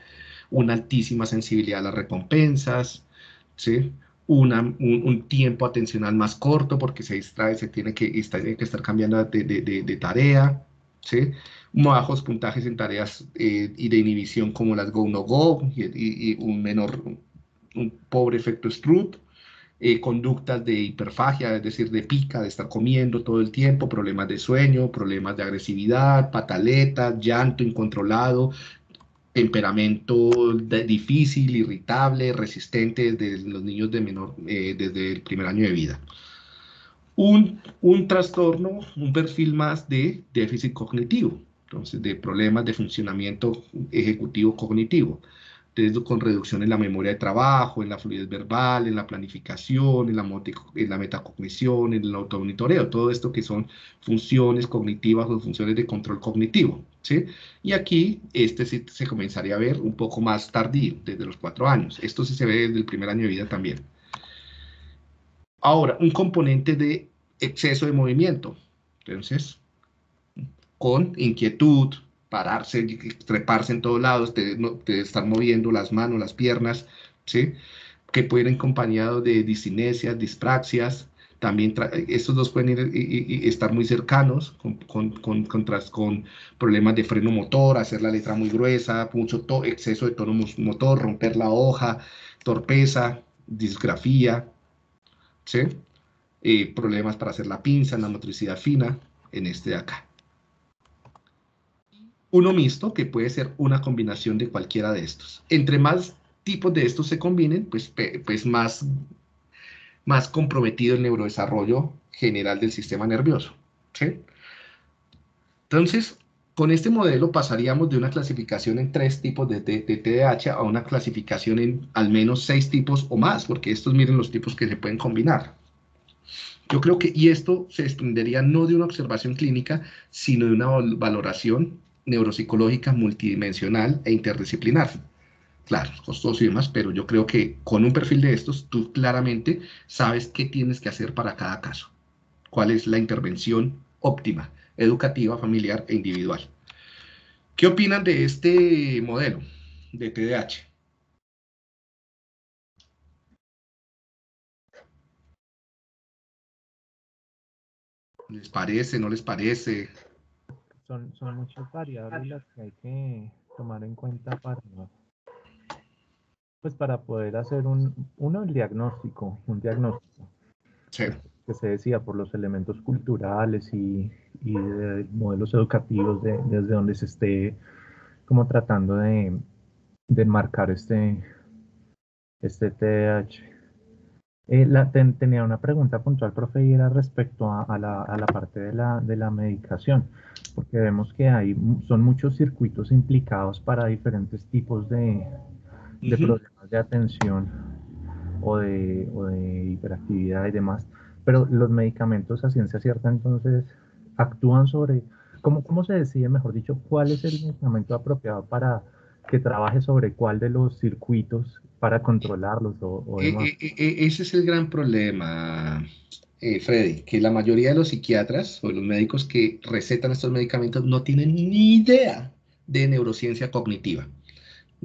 una altísima sensibilidad a las recompensas, ¿sí? un, tiempo atencional más corto porque se distrae, se tiene que estar cambiando de, tarea, ¿sí? bajos puntajes en tareas eh, y de inhibición como las go-no-go y, un menor, un pobre efecto Stroop, eh, conductas de hiperfagia, es decir, de pica, de estar comiendo todo el tiempo, problemas de sueño, problemas de agresividad, pataletas, llanto incontrolado, temperamento difícil, irritable, resistente desde los niños de menor, eh, desde el primer año de vida. Un, un trastorno, un perfil más de déficit cognitivo, entonces de problemas de funcionamiento ejecutivo cognitivo con reducción en la memoria de trabajo, en la fluidez verbal, en la planificación, en la, en la metacognición, en el automonitoreo, todo esto que son funciones cognitivas o funciones de control cognitivo. ¿sí? Y aquí este sí se comenzaría a ver un poco más tardío, desde los cuatro años. Esto sí se ve desde el primer año de vida también. Ahora, un componente de exceso de movimiento. Entonces, con inquietud, pararse, treparse en todos lados, de, estar moviendo las manos, las piernas, ¿sí? que pueden ir acompañados de discinesias, dispraxias, también estos dos pueden ir, y, estar muy cercanos con, problemas de freno motor, hacer la letra muy gruesa, mucho exceso de tono motor, romper la hoja, torpeza, disgrafía, ¿sí? Eh, problemas para hacer la pinza, la motricidad fina, en este de acá uno mixto, que puede ser una combinación de cualquiera de estos. Entre más tipos de estos se combinen, pues, pues más, más comprometido el neurodesarrollo general del sistema nervioso. Entonces, con este modelo pasaríamos de una clasificación en tres tipos de, de, TDAH a una clasificación en al menos seis tipos o más, porque estos miren los tipos que se pueden combinar. Yo creo que, y esto se desprendería no de una observación clínica, sino de una valoración neuropsicológica multidimensional e interdisciplinar. Claro, costoso y demás, pero yo creo que con un perfil de estos, tú claramente sabes qué tienes que hacer para cada caso. Cuál es la intervención óptima, educativa, familiar e individual. ¿Qué opinan de este modelo de TDAH? ¿Les parece? ¿No les parece? Son, son muchas variables las que hay que tomar en cuenta para, pues para poder hacer un, uno, el diagnóstico, un diagnóstico. Que se decía por los elementos culturales y, y de modelos educativos de, desde donde se esté como tratando de, de enmarcar este, este TDAH. Eh, tenía una pregunta puntual, profe, y era respecto a, la, parte de la, de la, medicación, porque vemos que hay, son muchos circuitos implicados para diferentes tipos de, problemas de atención o de, hiperactividad y demás, pero los medicamentos a ciencia cierta entonces actúan sobre, ¿cómo, cómo se decide, mejor dicho, cuál es el medicamento apropiado para que trabaje sobre cuál de los circuitos para controlarlos o, e, e, e, ese es el gran problema, eh, Freddy, que la mayoría de los psiquiatras o los médicos que recetan estos medicamentos no tienen ni idea de neurociencia cognitiva.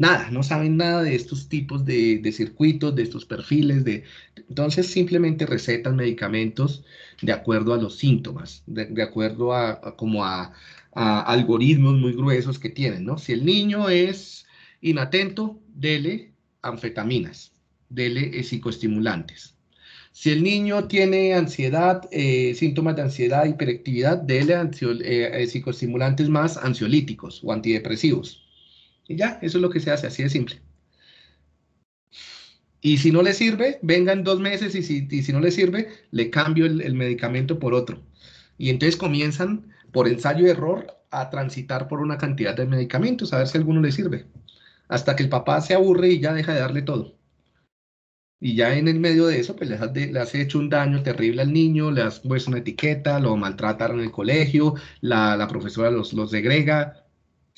Nada, no saben nada de estos tipos de, circuitos, de estos perfiles, de, entonces simplemente recetan medicamentos de acuerdo a los síntomas, de, acuerdo a, como a, algoritmos muy gruesos que tienen, ¿no? Si el niño es inatento, dele anfetaminas, dele psicoestimulantes. Si el niño tiene ansiedad, eh, síntomas de ansiedad, hiperactividad, dele eh, eh, psicoestimulantes más ansiolíticos o antidepresivos. Y ya, eso es lo que se hace, así de simple. Y si no le sirve, venga en dos meses y si, no le sirve, le cambio el, medicamento por otro. Y entonces comienzan por ensayo y error a transitar por una cantidad de medicamentos, a ver si alguno le sirve hasta que el papá se aburre y ya deja de darle todo. Y ya en el medio de eso, pues le has, hecho un daño terrible al niño, le has puesto una etiqueta, lo maltrataron en el colegio, la, profesora los, los degrega,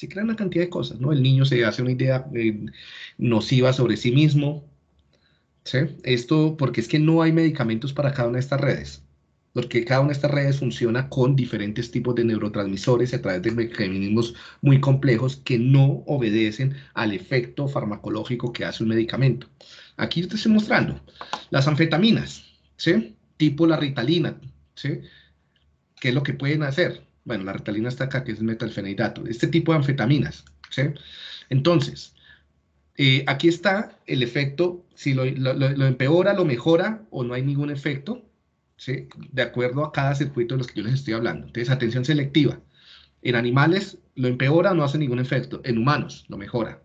se crean una cantidad de cosas, ¿no? El niño se hace una idea eh, nociva sobre sí mismo, ¿sí? Esto porque es que no hay medicamentos para cada una de estas redes. porque cada una de estas redes funciona con diferentes tipos de neurotransmisores a través de mecanismos muy complejos que no obedecen al efecto farmacológico que hace un medicamento. Aquí te estoy mostrando las anfetaminas, ¿sí? Tipo la ritalina, ¿sí? ¿Qué es lo que pueden hacer? Bueno, la ritalina está acá, que es metalfenidato. Este tipo de anfetaminas, ¿sí? Entonces, eh, aquí está el efecto, si lo, lo, empeora, lo mejora o no hay ningún efecto, ¿sí? de acuerdo a cada circuito de los que yo les estoy hablando. Entonces, atención selectiva. En animales lo empeora, no hace ningún efecto. En humanos lo mejora.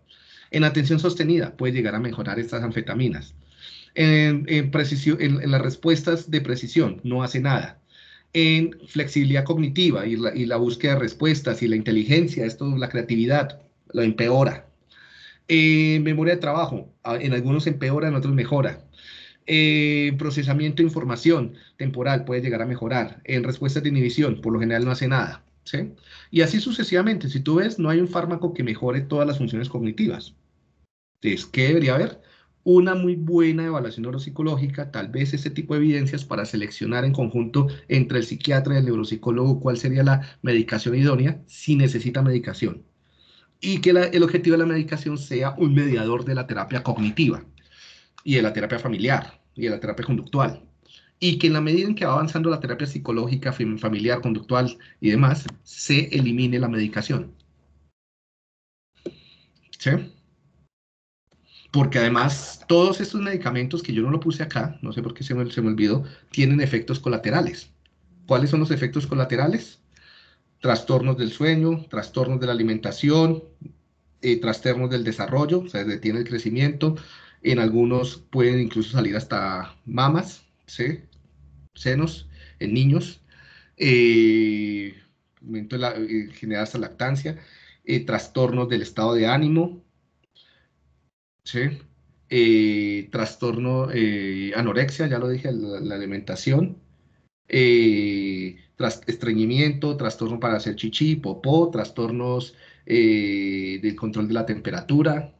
En atención sostenida puede llegar a mejorar estas anfetaminas. En, precisión, en, las respuestas de precisión no hace nada. En flexibilidad cognitiva y la, y la búsqueda de respuestas y la inteligencia, esto, la creatividad, lo empeora. En memoria de trabajo, en algunos empeora, en otros mejora. En procesamiento de información temporal puede llegar a mejorar. En respuestas de inhibición, por lo general no hace nada. ¿sí? Y así sucesivamente. Si tú ves, no hay un fármaco que mejore todas las funciones cognitivas. Entonces, ¿qué debería haber? Una muy buena evaluación neuropsicológica, tal vez ese tipo de evidencias para seleccionar en conjunto entre el psiquiatra y el neuropsicólogo cuál sería la medicación idónea si necesita medicación y que el objetivo de la medicación sea un mediador de la terapia cognitiva y de la terapia familiar y de la terapia conductual. Y que en la medida en que va avanzando la terapia psicológica, familiar, conductual y demás, se elimine la medicación. ¿Sí? Porque además todos estos medicamentos que yo no lo puse acá, no sé por qué se me, se me olvidó, tienen efectos colaterales. ¿Cuáles son los efectos colaterales? trastornos del sueño, trastornos de la alimentación, eh, trastornos del desarrollo, o sea, detiene el crecimiento. En algunos pueden incluso salir hasta mamas, ¿sí? senos, en niños. Eh, eh genera hasta lactancia. Eh, trastornos del estado de ánimo. ¿Sí? trastorno, anorexia, ya lo dije, la, alimentación tras estreñimiento, trastorno para hacer chichi, popó, trastornos eh, del control de la temperatura.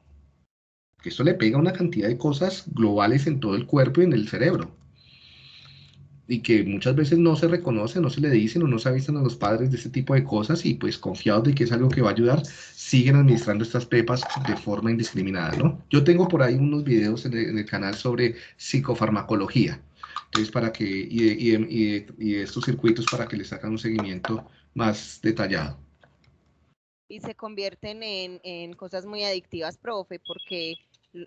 Esto le pega una cantidad de cosas globales en todo el cuerpo y en el cerebro. Y que muchas veces no se reconoce, no se le dicen o no se avisan a los padres de este tipo de cosas y pues confiados de que es algo que va a ayudar, siguen administrando estas pepas de forma indiscriminada, ¿no? Yo tengo por ahí unos videos en el canal sobre psicofarmacología entonces, para que, y, estos circuitos para que les hagan un seguimiento más detallado. Y se convierten en, cosas muy adictivas, profe, porque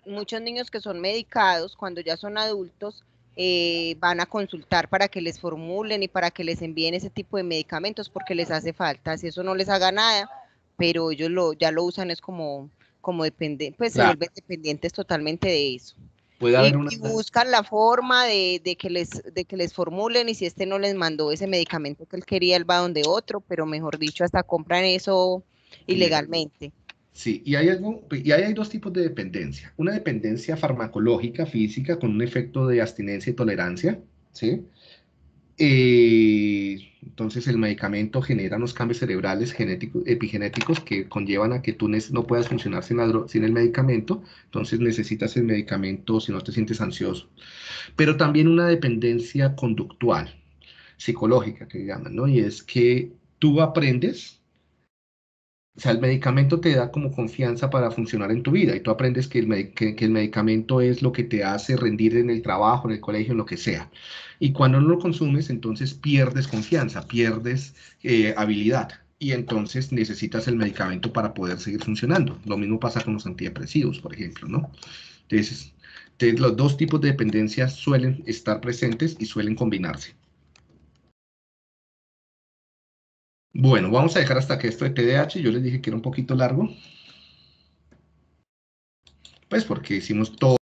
muchos niños que son medicados, cuando ya son adultos, eh, van a consultar para que les formulen y para que les envíen ese tipo de medicamentos porque les hace falta. Si eso no les haga nada, pero ellos lo, ya lo usan es como, como depende, pues se vuelven dependientes totalmente de eso y, buscan la forma de, que les, de que les formulen y si este no les mandó ese medicamento que él quería, él va donde otro, pero mejor dicho, hasta compran eso ilegalmente. Sí, y hay, algo, y hay dos tipos de dependencia. Una dependencia farmacológica, física, con un efecto de abstinencia y tolerancia, ¿sí? Eh, entonces el medicamento genera unos cambios cerebrales genéticos, epigenéticos que conllevan a que tú no puedas funcionar sin, el medicamento, entonces necesitas el medicamento si no te sientes ansioso. Pero también una dependencia conductual, psicológica que llaman, ¿no? Y es que tú aprendes o sea, el medicamento te da como confianza para funcionar en tu vida y tú aprendes que el, que, el, medicamento es lo que te hace rendir en el trabajo, en el colegio, en lo que sea. Y cuando no lo consumes, entonces pierdes confianza, pierdes eh, habilidad y entonces necesitas el medicamento para poder seguir funcionando. Lo mismo pasa con los antidepresivos, por ejemplo, ¿no? Entonces, entonces los dos tipos de dependencias suelen estar presentes y suelen combinarse. Bueno, vamos a dejar hasta que esto de TDAH, yo les dije que era un poquito largo. Pues porque hicimos todo.